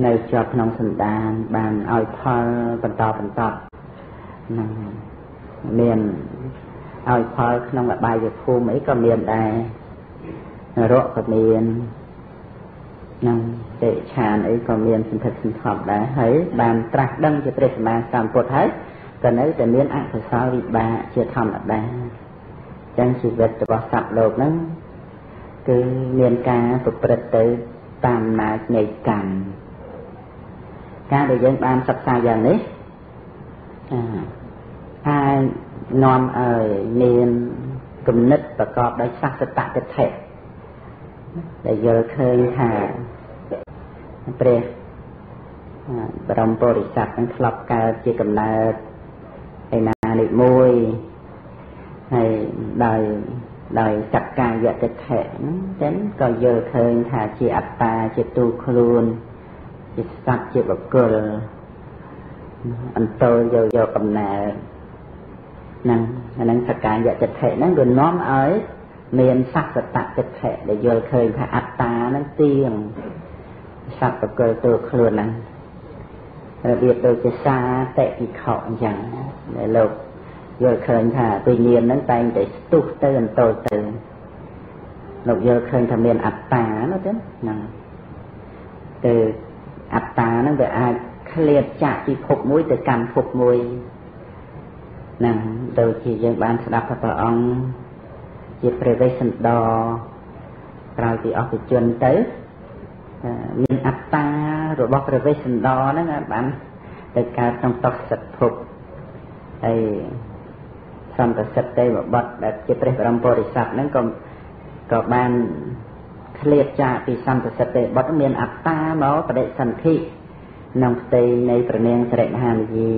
នៅជាប់ក្នុងសន្តានបានឲ្យផលបន្តបន្តនឹងមានឲ្យផលក្នុងអបាយភូមិអីក៏មានដែរនរកក៏មាន នឹងទេឆានអីក៏មានសន្ធិដ្ឋសន្ធប់ដែរហើយបានត្រាស់ដឹងជាព្រះសម្មាសម្ពុទ្ធហើយក៏នៅតែមានអកុសលវិបាកជាធម្មតាចឹងជីវិតរបស់សត្វលោកហ្នឹងគឺមានការប្រព្រឹត្តទៅតាមអំណាចនៃកម្មការដែលយើងបានសិក្សាយ៉ាងនេះអាចនាំឲ្យមានគំនិតប្រកបដោយសច្ចតតិដ្ឋិ ដែលយល់ឃើញថាព្រះបរមពុរិស័ទនឹងធ្លាប់កើតជាកំណើតឯណានេះមួយហើយដោយដោយសក្កាយតិដ្ឋិហ្នឹងចឹងក៏យល់ឃើញថាជាអត្តាជាទូខ្លួនជាសត្វជាបុគ្គលអន្តរយកយកកំណើតហ្នឹងអាហ្នឹងសក្កាយតិដ្ឋិហ្នឹងវានាំឲ្យ មានសច្ចតតិដ្ឋិដែលយល់ឃើញថាអត្តាហ្នឹងទៀងសត្វបុគ្គលទូខ្លួនហ្នឹងរបៀបដូចជាសាតិពិខុអញ្ចឹងដែលលោកយល់ឃើញថាវិញ្ញាណហ្នឹងតែងតែស្ទុះទៅអន្តរទៅលោកយល់ឃើញថាមានអត្តាណាទេហ្នឹងគឺអត្តាហ្នឹងវាអាចឃ្លាតចាក់ពីភពមួយទៅកាន់ភពមួយហ្នឹងដូចជាយើងបានស្ដាប់ថាព្រះអង្គ ជាព្រះវេស្សន្តរក្រោយពីអស់ជនទៅមានអត្តារបស់ព្រះវេស្សន្តរហ្នឹងបានទៅកើតក្នុងតុសិទ្ធភពហើយសន្តសិទ្ធទេវបុត្រដែលជាព្រះបរមពុរិស័ទហ្នឹងក៏ក៏បានឃ្លាតចាកពីសន្តសិទ្ធទេបុត្រមានអត្តាមកបដិសន្ធិក្នុងផ្ទៃនៃព្រះនាងសិរិមហានយា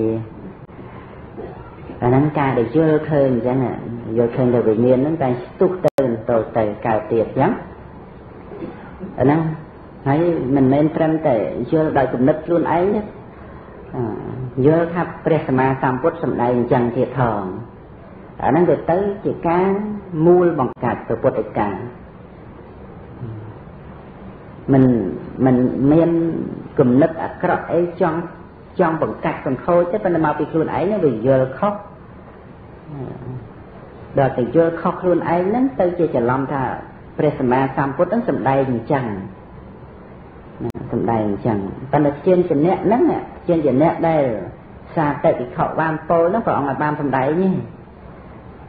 អាហ្នឹងការដែលយល់ឃើញអញ្ចឹង យល់ឃើញទៅវិញ្ញាណហ្នឹងតែស្ទុះទៅទៅទៅកើតទៀតអញ្ចឹងអាហ្នឹងហើយមិនមែនត្រឹមតែយល់ដោយគំនិតខ្លួនឯងយល់ថាព្រះសម្មាសម្ពុទ្ធសម្ដែងអញ្ចឹងទៀតផងអាហ្នឹងវាទៅជាការមូលបង្កើតព្រះពុទ្ធឯកាមិនមិនមានគំនិតអាក្រក់អីចង់ចង់បង្កាច់សង្ខូចទេប៉ុន្តែមកពីខ្លួនឯងវាយល់ខុស ដល់ទៅយល់ខុសខ្លួនឯងហ្នឹងទៅជាច្រឡំថាព្រះសម្មាសម្ពុទ្ធហ្នឹងសំដែងអញ្ចឹងសំដែងអញ្ចឹងប៉ុន្តែជាជំនៈហ្នឹងជាជំនៈដែលសាតិវិខបានពោលហ្នឹងព្រះអង្គអាចបានសំដែងទេ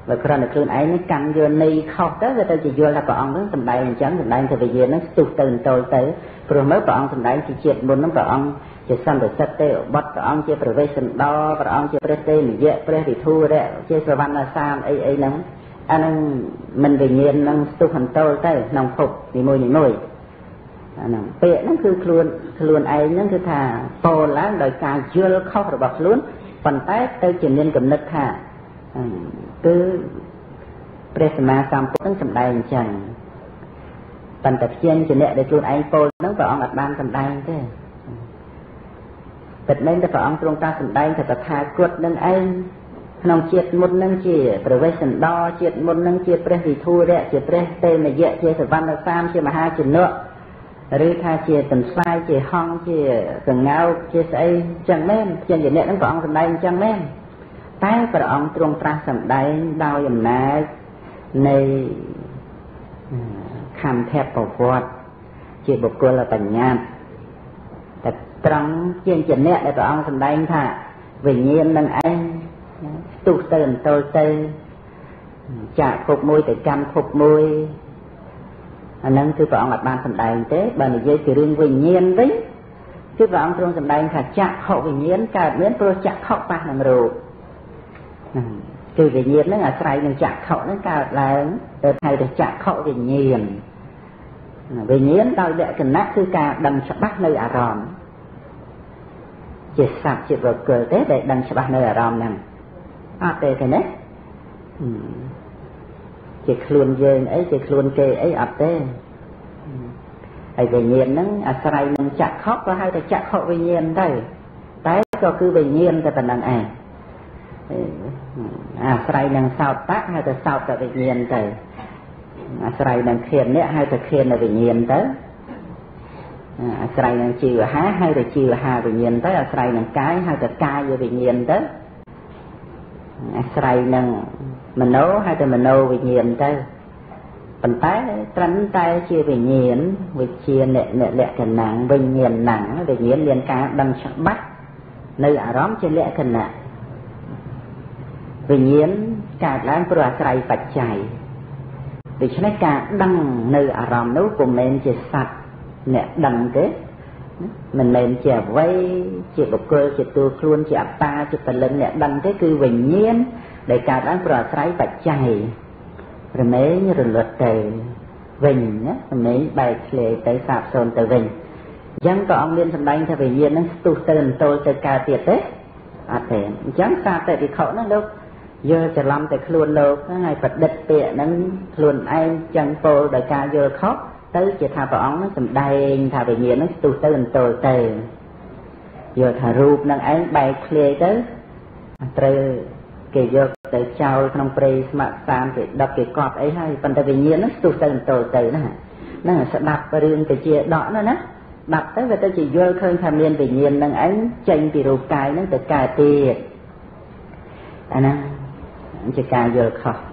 បើគ្រាន់តែខ្លួនឯងនេះកាន់យល់នៃខុសទៅវាទៅជាយល់ថាព្រះអង្គហ្នឹងសំដែងអញ្ចឹងសំដែងទៅវិញ្ញាណហ្នឹងស្ទុះទៅតូលទៅព្រោះមើលព្រះអង្គសំដែងជាជាតិមុនហ្នឹងព្រះអង្គ ជាសន្តិសិទ្ធទេបុត្រព្រះអង្គជាប្រវេសន្តរព្រះអង្គជាព្រះទេនិយៈព្រះវិធុរៈជាសវណ្ណសាមអីអីហ្នឹងអាហ្នឹងមិនវិញ្ញាណហ្នឹងស្ទុះអន្តោលទៅក្នុងភពនីមួយនីមួយអាហ្នឹងពាក្យហ្នឹងគឺខ្លួនខ្លួនឯងហ្នឹងគឺថាពោលឡើងដោយការយល់ខុសរបស់ខ្លួនប៉ុន្តែទៅជាមានគំនិតថាគឺព្រះសម្មាសម្ពុទ្ធនឹងសម្ដែងអញ្ចឹងប៉ុន្តែព្យានជាអ្នកដែលខ្លួនឯងពោលហ្នឹងព្រះអង្គអត់បានសម្ដែងទេ ពិតមែនតែព្រះអង្គទ្រង់តាសម្ដែងថាតថាគតនឹងឯងក្នុងជាតិមុននឹងជាប្រវេស្សន្តរជាតិមុននឹងជាព្រះវិធុរៈជាព្រះទេនយៈជាសវណ្ណសាមជាមហាជនៈឬថាជាទន្សាយជាហង្សជាកងៅជាស្អីចឹងមែនជាអ្នកហ្នឹងព្រះអង្គសម្ដែងអញ្ចឹងមែនតែព្រះអង្គទ្រង់ត្រាស់សម្ដែងដោយអំណាចនៃខន្ធៈប្រវត្តិជាបុគ្គលបញ្ញាតតែ ត្រង់ជាជាអ្នកដែលព្រះអង្គសម្ដែងថាវិញ្ញាណនឹងឯងស្ទុះទៅអន្តលទៅចាក់ភពមួយទៅកម្មភពមួយអាហ្នឹងគឺព្រះអង្គអត់បានសម្ដែងទេបើនិយាយពីរឿងវិញ្ញាណវិញគឺព្រះអង្គទ្រង់សម្ដែងថាចក្ខុវិញ្ញាណកើតមានព្រោះចក្ខុប៉ះនឹងរូបគឺវិញ្ញាណហ្នឹងអាស្រ័យនឹងចក្ខុហ្នឹងកើតឡើងទៅហៅថាចក្ខុវិញ្ញាណវិញ្ញាណដោយលក្ខណៈគឺការដឹងច្បាស់នៅអារម្មណ៍ ជាសត្វជាបុគ្គលទេដែលដឹងច្បាស់នៅអារម្មណ៍ហ្នឹងអត់ទេទេណាជាខ្លួនយើងអីជាខ្លួនគេអីអត់ទេហើយវិញ្ញាណហ្នឹងអាស្រ័យនឹងចក្ខុក៏ហៅថាចក្ខុវិញ្ញាណទៅតែក៏គឺវិញ្ញាណតែប៉ុណ្្នឹងឯងអាស្រ័យនឹងសោតតៈហៅថាសោតវិញ្ញាណទៅអាស្រ័យនឹងធាននេះហៅថាធានវិញ្ញាណទៅ អាស្រ័យនឹងជីវហាហៅថាជីវហាវិញ្ញាណទៅអាស្រ័យនឹងកាយហៅថាកាយវិញ្ញាណទៅអាស្រ័យនឹងមโนហៅថាមโนវិញ្ញាណទៅប៉ុន្តែត្រឹមតែជាវិញ្ញាណវិជាអ្នកអ្នកលក្ខណៈវិញ្ញាណណាវិញ្ញាណមានការដឹងច្បាស់នៅអារម្មណ៍ជាលក្ខណៈវិញ្ញាណកើតឡើងព្រោះអាស្រ័យបច្ច័យដូច្នេះការដឹងនៅអារម្មណ៍នោះពុំមែនជាសត្វ អ្នកដឹងទេមិនមែនជាអ្វីជាបុគ្គលជាតួខ្លួនជាអត្តាជាពលិនអ្នកដឹងទេគឺវិញ្ញាណដែលកើតឡើងព្រោះអាស្រ័យបច្ច័យរមែងរលត់ទៅវិញណារមែងបែកធ្លាយទៅសាបសូន្យទៅវិញអញ្ចឹងព្រះអង្គមានសម្ដែងថាវិញ្ញាណនឹងស្ទុះទៅអន្តលទៅកើតទៀតទេអត់ទេអញ្ចឹងសាតិវិខហ្នឹងលោកយល់ច្រឡំតែខ្លួនលោកហើយប្រឌិតពាក្យហ្នឹងខ្លួនឯងចឹងពោលដោយការយល់ខុស ទៅជាថាព្រះអង្គនឹងសំដែងថាវិញ្ញាណនឹងស្ទុះទៅអន្តលទៅយល់ថារូបនឹងឯងបែកធ្លាយទៅត្រូវគេយកទៅចោលក្នុងព្រៃស្ម័គ្រសានគេដុតគេកប់អីហើយប៉ុន្តែវិញ្ញាណហ្នឹងស្ទុះទៅអន្តលទៅណាហ្នឹងស្ដាប់រឿងទៅជាដកណាណាដាប់ទៅវាទៅជាយល់ឃើញថាមានវិញ្ញាណនឹងឯងចេញពីរូបកាយហ្នឹងទៅកើតទៀតអាហ្នឹងជាការយល់ខុស